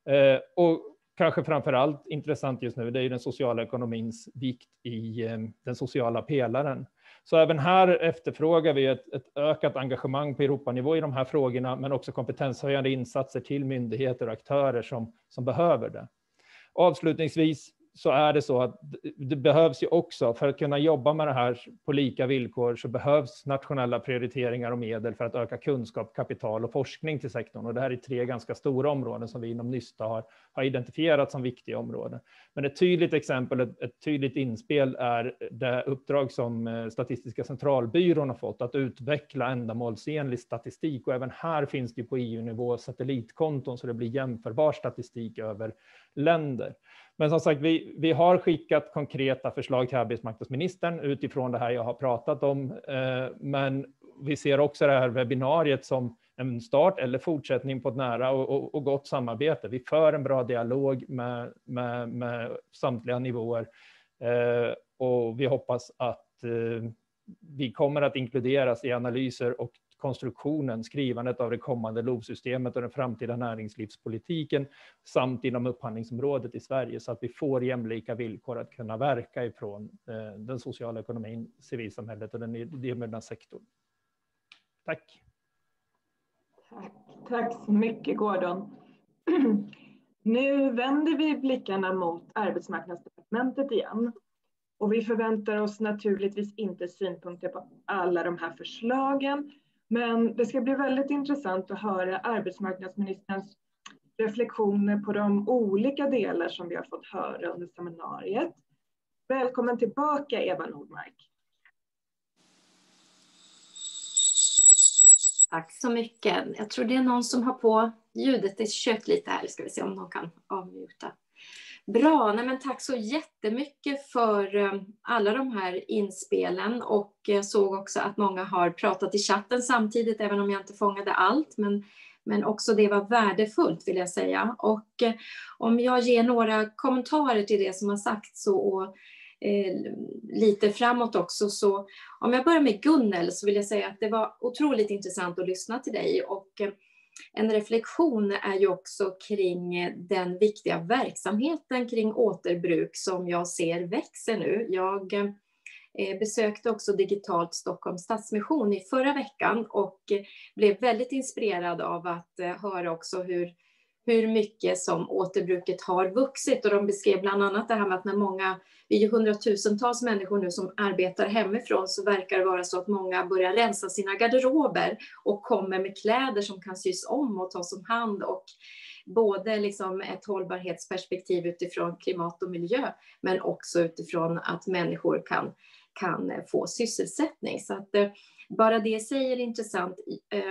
Eh, och kanske framför allt intressant just nu, det är ju den sociala ekonomins vikt i den sociala pelaren. Så även här efterfrågar vi ett, ett, ökat engagemang på Europanivå i de här frågorna, men också kompetenshöjande insatser till myndigheter och aktörer som, som behöver det. Avslutningsvis så är det så att det behövs ju också, för att kunna jobba med det här på lika villkor, så behövs nationella prioriteringar och medel för att öka kunskap, kapital och forskning till sektorn. Och det här är tre ganska stora områden som vi inom Nysta har, har identifierat som viktiga områden. Men ett tydligt exempel, ett, ett tydligt inspel är det uppdrag som eh, Statistiska centralbyrån har fått att utveckla ändamålsenlig statistik. Och även här finns det på EU-nivå satellitkonton så det blir jämförbar statistik över länder. Men som sagt, vi, vi har skickat konkreta förslag till arbetsmarknadsministern utifrån det här jag har pratat om. Eh, men vi ser också det här webbinariet som en start eller fortsättning på ett nära och, och, och gott samarbete. Vi för en bra dialog med, med, med samtliga nivåer eh, och vi hoppas att eh, vi kommer att inkluderas i analyser och konstruktionen, skrivandet av det kommande LOV-systemet och den framtida näringslivspolitiken samt inom upphandlingsområdet i Sverige så att vi får jämlika villkor att kunna verka ifrån eh, den sociala ekonomin, civilsamhället och den idéburna sektorn. Tack. Tack, tack så mycket Gordon. Nu vänder vi blickarna mot arbetsmarknadsdepartementet igen. Och vi förväntar oss naturligtvis inte synpunkter på alla de här förslagen, men det ska bli väldigt intressant att höra arbetsmarknadsministerns reflektioner på de olika delar som vi har fått höra under seminariet. Välkommen tillbaka Eva Nordmark. Tack så mycket. Jag tror det är någon som har på ljudet. Det kött lite här. Ska vi se om någon kan avmuta. Bra, nej men tack så jättemycket för eh, alla de här inspelen och jag såg också att många har pratat i chatten samtidigt, även om jag inte fångade allt. Men, men också det var värdefullt vill jag säga. Och eh, om jag ger några kommentarer till det som har sagts och, eh, lite framåt också, så om jag börjar med Gunnel så vill jag säga att det var otroligt intressant att lyssna till dig och eh, en reflektion är ju också kring den viktiga verksamheten kring återbruk som jag ser växer nu. Jag eh, besökte också digitalt Stockholms Stadsmission i förra veckan och blev väldigt inspirerad av att eh, höra också hur hur mycket som återbruket har vuxit och de beskrev bland annat det här med att när många, vi är ju hundratusentals människor nu som arbetar hemifrån så verkar det vara så att många börjar rensa sina garderober och kommer med kläder som kan sys om och tas om hand och både liksom ett hållbarhetsperspektiv utifrån klimat och miljö men också utifrån att människor kan, kan få sysselsättning. Så att eh, bara det säger intressant.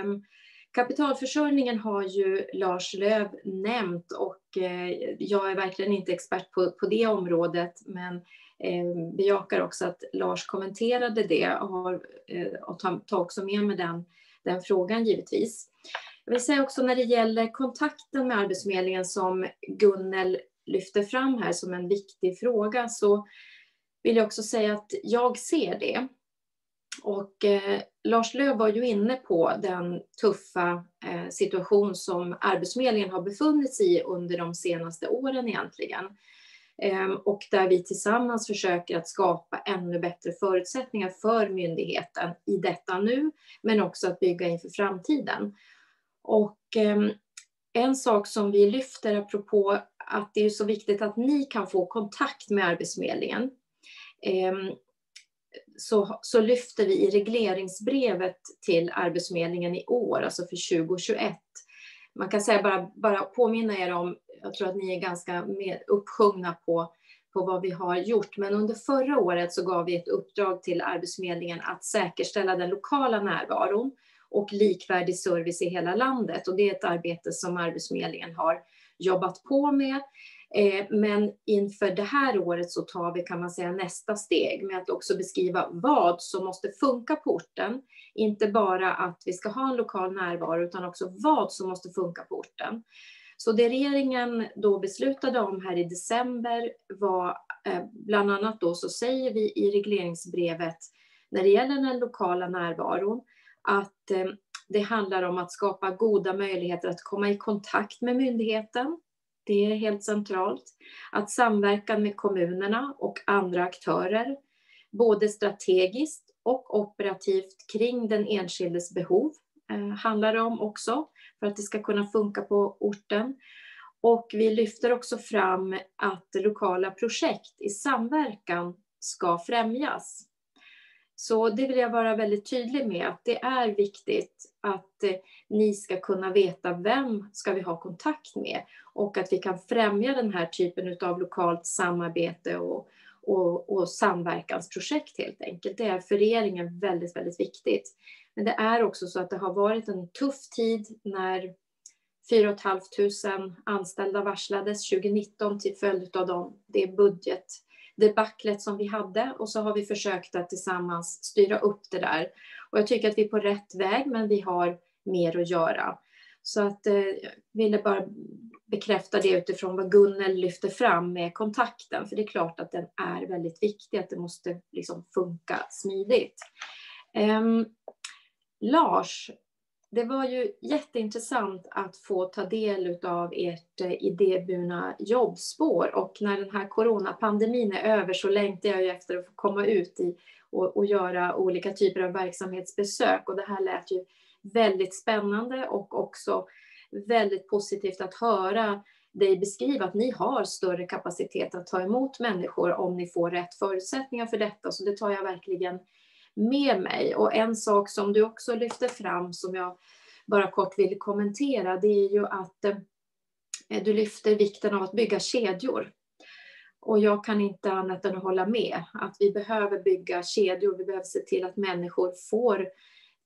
Um, Kapitalförsörjningen har ju Lars Löv nämnt och eh, jag är verkligen inte expert på, på det området men eh, bejakar också att Lars kommenterade det och, har, eh, och tar, tar också med mig den, den frågan givetvis. Jag vill säga också när det gäller kontakten med Arbetsförmedlingen som Gunnel lyfter fram här som en viktig fråga så vill jag också säga att jag ser det. Och eh, Lars Lööf var ju inne på den tuffa eh, situation som Arbetsförmedlingen har befunnit sig i under de senaste åren egentligen. Ehm, och där vi tillsammans försöker att skapa ännu bättre förutsättningar för myndigheten i detta nu, men också att bygga inför framtiden. Och ehm, en sak som vi lyfter apropå att det är så viktigt att ni kan få kontakt med Arbetsförmedlingen ehm, så, så lyfter vi i regleringsbrevet till Arbetsförmedlingen i år, alltså för 2021. Man kan säga bara, bara påminna er om, jag tror att ni är ganska med, uppsjungna på, på vad vi har gjort, men under förra året så gav vi ett uppdrag till Arbetsförmedlingen att säkerställa den lokala närvaron och likvärdig service i hela landet. Och det är ett arbete som Arbetsförmedlingen har jobbat på med. Eh, men inför det här året så tar vi kan man säga nästa steg med att också beskriva vad som måste funka på orten. Inte bara att vi ska ha en lokal närvaro utan också vad som måste funka på orten. Så det regeringen då beslutade om här i december var eh, bland annat då så säger vi i regleringsbrevet när det gäller den lokala närvaron att eh, det handlar om att skapa goda möjligheter att komma i kontakt med myndigheten. Det är helt centralt. Att samverka med kommunerna och andra aktörer, både strategiskt och operativt kring den enskildes behov eh, handlar det om också för att det ska kunna funka på orten. Och vi lyfter också fram att lokala projekt i samverkan ska främjas. Så det vill jag vara väldigt tydlig med, att det är viktigt att eh, ni ska kunna veta vem ska vi ha kontakt med och att vi kan främja den här typen av lokalt samarbete och, och, och samverkansprojekt helt enkelt. Det är för regeringen väldigt, väldigt viktigt. Men det är också så att det har varit en tuff tid när 4 500 anställda varslades 2019 till följd av dem, det debaclet som vi hade och så har vi försökt att tillsammans styra upp det där. Och jag tycker att vi är på rätt väg, men vi har mer att göra. Så att eh, ville bara bekräfta det utifrån vad Gunnel lyfter fram med kontakten, för det är klart att den är väldigt viktig, att det måste liksom funka smidigt. Eh, Lars, det var ju jätteintressant att få ta del av ert eh, idéburna jobbspår och när den här coronapandemin är över så längtar jag ju efter att få komma ut i och, och göra olika typer av verksamhetsbesök och det här lät ju väldigt spännande och också väldigt positivt att höra dig beskriva att ni har större kapacitet att ta emot människor om ni får rätt förutsättningar för detta. Så det tar jag verkligen med mig. Och en sak som du också lyfter fram som jag bara kort vill kommentera, det är ju att eh, du lyfter vikten av att bygga kedjor. Och jag kan inte annat än att hålla med, att vi behöver bygga kedjor, vi behöver se till att människor får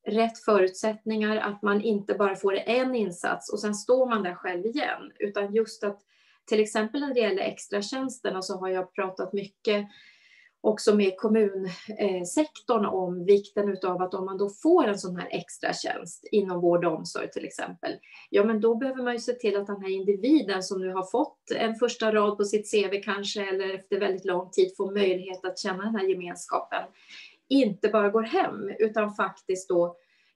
rätt förutsättningar, att man inte bara får en insats och sen står man där själv igen, utan just att till exempel när det gäller extratjänsterna så har jag pratat mycket också med kommunsektorn om vikten av att om man då får en sån här extra tjänst inom vård och omsorg till exempel, ja men då behöver man ju se till att den här individen som nu har fått en första rad på sitt CV kanske eller efter väldigt lång tid får möjlighet att känna den här gemenskapen, inte bara går hem utan faktiskt då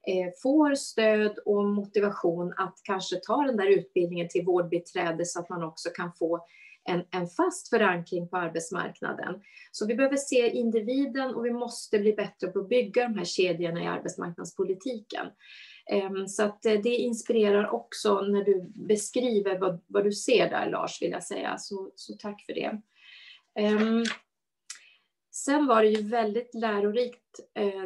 eh, får stöd och motivation att kanske ta den där utbildningen till vårdbiträde så att man också kan få en, en fast förankring på arbetsmarknaden. Så vi behöver se individen och vi måste bli bättre på att bygga de här kedjorna i arbetsmarknadspolitiken. Ehm, så att eh, det inspirerar också när du beskriver vad, vad du ser där Lars, vill jag säga. Så, så tack för det. Ehm, sen var det ju väldigt lärorikt eh,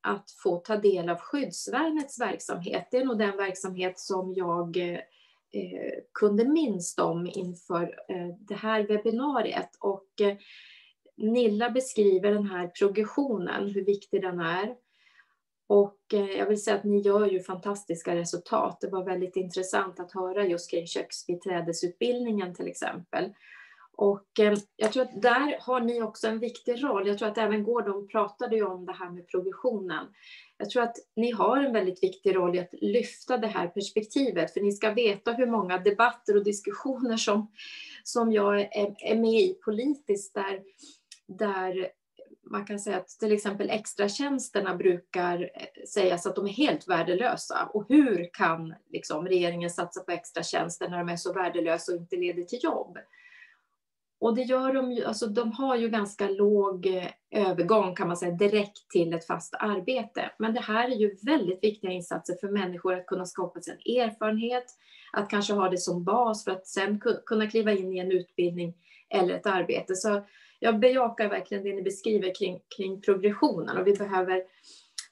att få ta del av skyddsvärnets verksamhet. Det är nog den verksamhet som jag Eh, Eh, kunde minst om inför eh, det här webbinariet. Och eh, Nilla beskriver den här progressionen, hur viktig den är. Och jag vill säga att ni gör ju fantastiska resultat. Det var väldigt intressant att höra just kring köksbiträdesutbildningen till exempel. Och eh, jag tror att där har ni också en viktig roll. Jag tror att även Gordon pratade ju om det här med provisionen. Jag tror att ni har en väldigt viktig roll i att lyfta det här perspektivet, för ni ska veta hur många debatter och diskussioner som, som jag är, är med i politiskt, där, där man kan säga att till exempel extratjänsterna brukar eh, sägas att de är helt värdelösa. Och hur kan liksom, regeringen satsa på extratjänster när de är så värdelösa och inte leder till jobb? Och det gör de ju, alltså de har ju ganska låg eh, övergång kan man säga direkt till ett fast arbete. Men det här är ju väldigt viktiga insatser för människor att kunna skapa sig en erfarenhet, att kanske ha det som bas för att sen kunna kliva in i en utbildning eller ett arbete. Så jag bejakar verkligen det ni beskriver kring, kring progressionen och vi behöver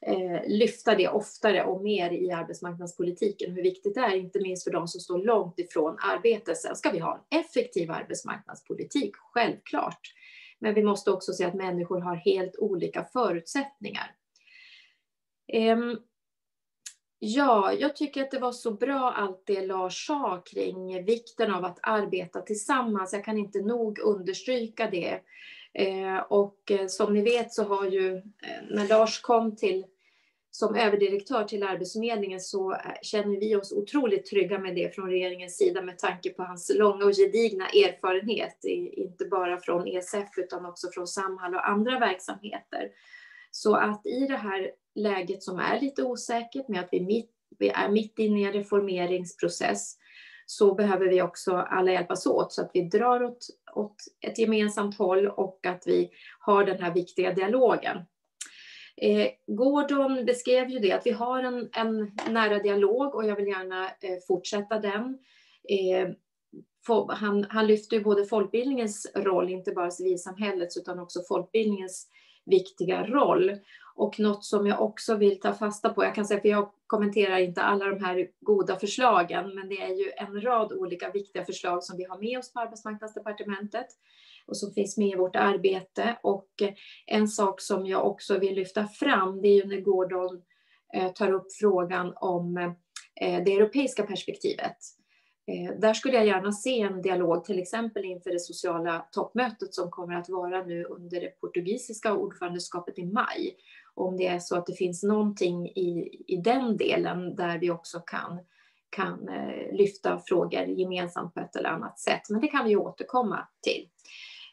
Eh, lyfta det oftare och mer i arbetsmarknadspolitiken, hur viktigt det är, inte minst för de som står långt ifrån arbete. Sen ska vi ha en effektiv arbetsmarknadspolitik, självklart. Men vi måste också se att människor har helt olika förutsättningar. Ehm, ja, jag tycker att det var så bra allt det Lars sa kring vikten av att arbeta tillsammans. Jag kan inte nog understryka det. Eh, och eh, som ni vet så har ju, när Lars kom till som överdirektör till Arbetsförmedlingen så eh, känner vi oss otroligt trygga med det från regeringens sida med tanke på hans långa och gedigna erfarenhet, inte bara från ESF utan också från Samhall och andra verksamheter. Så att i det här läget som är lite osäkert med att vi, mitt, vi är mitt inne i en reformeringsprocess så behöver vi också alla hjälpas åt så att vi drar åt, åt ett gemensamt håll och att vi har den här viktiga dialogen. Eh, Gordon beskrev ju det att vi har en, en nära dialog och jag vill gärna eh, fortsätta den. Eh, for, han, han lyfter ju både folkbildningens roll, inte bara civilsamhällets utan också folkbildningens viktiga roll. Och något som jag också vill ta fasta på, jag kan säga för jag kommenterar inte alla de här goda förslagen, men det är ju en rad olika viktiga förslag som vi har med oss på arbetsmarknadsdepartementet och som finns med i vårt arbete. Och eh, en sak som jag också vill lyfta fram, det är ju när Gordon eh, tar upp frågan om eh, det europeiska perspektivet. Där skulle jag gärna se en dialog, till exempel inför det sociala toppmötet som kommer att vara nu under det portugisiska ordförandeskapet i maj. Om det är så att det finns någonting i, i den delen där vi också kan, kan lyfta frågor gemensamt på ett eller annat sätt. Men det kan vi återkomma till.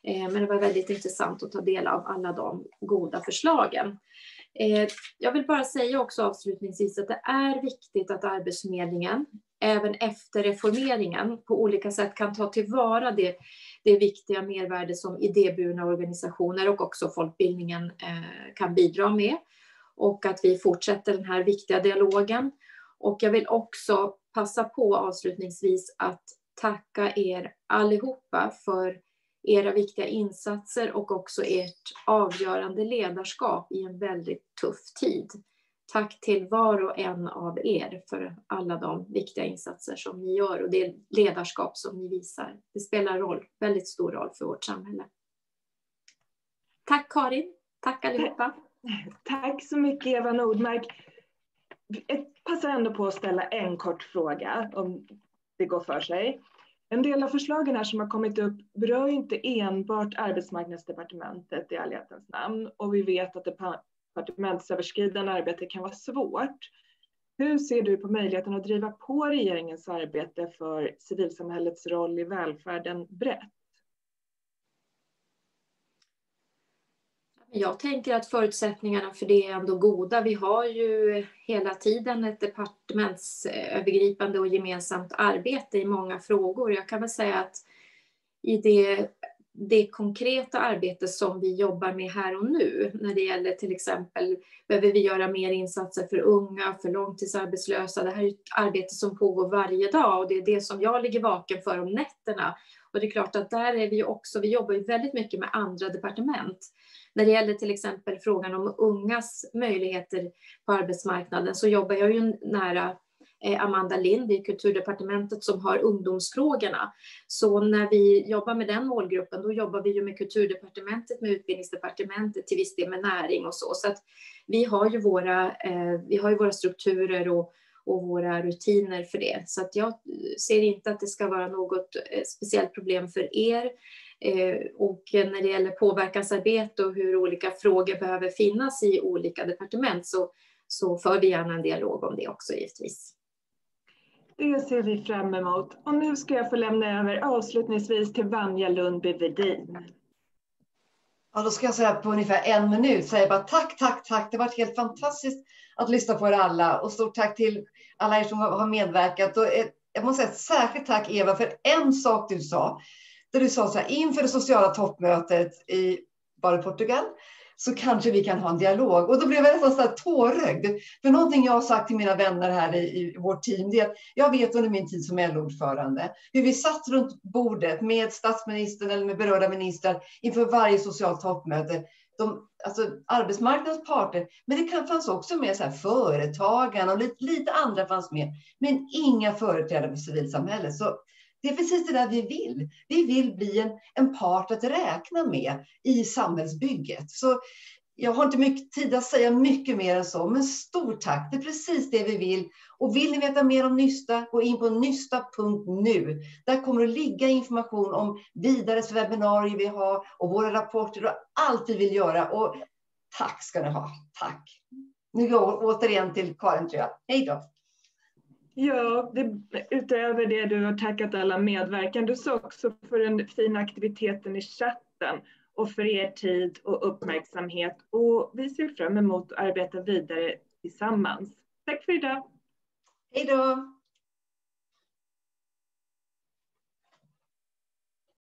Eh, men det var väldigt intressant att ta del av alla de goda förslagen. Eh, jag vill bara säga också avslutningsvis att det är viktigt att Arbetsförmedlingen även efter reformeringen på olika sätt kan ta tillvara det, det viktiga mervärde som idéburna organisationer och också folkbildningen eh, kan bidra med. Och att vi fortsätter den här viktiga dialogen. Och jag vill också passa på avslutningsvis att tacka er allihopa för era viktiga insatser och också ert avgörande ledarskap i en väldigt tuff tid. Tack till var och en av er för alla de viktiga insatser som ni gör och det ledarskap som ni visar. Det spelar roll, väldigt stor roll för vårt samhälle. Tack Karin, tack allihopa. Tack så mycket Eva Nordmark. Jag passar ändå på att ställa en kort fråga om det går för sig. En del av förslagen här som har kommit upp berör inte enbart arbetsmarknadsdepartementet i ärlighetens namn och vi vet att departementsöverskridande arbete kan vara svårt. Hur ser du på möjligheten att driva på regeringens arbete för civilsamhällets roll i välfärden brett? Jag tänker att förutsättningarna för det är ändå goda. Vi har ju hela tiden ett departementsövergripande och gemensamt arbete i många frågor. Jag kan väl säga att i det, det konkreta arbete som vi jobbar med här och nu, när det gäller till exempel, behöver vi göra mer insatser för unga, för långtidsarbetslösa. Det här är ett arbete som pågår varje dag och det är det som jag ligger vaken för om nätterna. Och det är klart att där är vi också, vi jobbar ju väldigt mycket med andra departement när det gäller till exempel frågan om ungas möjligheter på arbetsmarknaden så jobbar jag ju nära eh, Amanda Lind i kulturdepartementet som har ungdomsfrågorna. Så när vi jobbar med den målgruppen, då jobbar vi ju med kulturdepartementet, med utbildningsdepartementet, till viss del med näring och så. Så att vi har ju våra, eh, vi har ju våra strukturer och, och våra rutiner för det. Så att jag eh, ser inte att det ska vara något speciellt problem för er. Eh, och när det gäller påverkansarbete och hur olika frågor behöver finnas i olika departement så, så för vi gärna en dialog om det också givetvis. Det ser vi fram emot. Och nu ska jag få lämna över avslutningsvis till Vanja Lundby Vedin. Ja, då ska jag säga på ungefär en minut säga bara tack, tack, tack. Det har varit helt fantastiskt att lyssna på er alla och stort tack till alla er som har medverkat. Och jag måste säga ett särskilt tack Eva för en sak du sa där du sa så här, inför det sociala toppmötet i var Portugal, så kanske vi kan ha en dialog. Och då blev jag nästan så här tårögd. För någonting jag har sagt till mina vänner här i, i vårt team, det är att jag vet under min tid som LO-ordförande hur vi satt runt bordet med statsministern eller med berörda ministrar inför varje socialt toppmöte. De, alltså arbetsmarknadens parter, men det kan, fanns också med så här företagarna och lite, lite andra fanns med, men inga företrädare för civilsamhället. Så det är precis det där vi vill. Vi vill bli en, en part att räkna med i samhällsbygget. Så jag har inte mycket tid att säga mycket mer än så, men stort tack. Det är precis det vi vill. Och vill ni veta mer om Nysta, gå in på nysta.nu. Där kommer det ligga information om Vidares webbinarier vi har och våra rapporter och allt vi vill göra. Och tack ska ni ha. Tack. Nu går jag återigen till Karin tror jag. Hej då! Ja, det, utöver det du har tackat alla medverkande så också för den fina aktiviteten i chatten och för er tid och uppmärksamhet. Och vi ser fram emot att arbeta vidare tillsammans. Tack för idag! Hej då!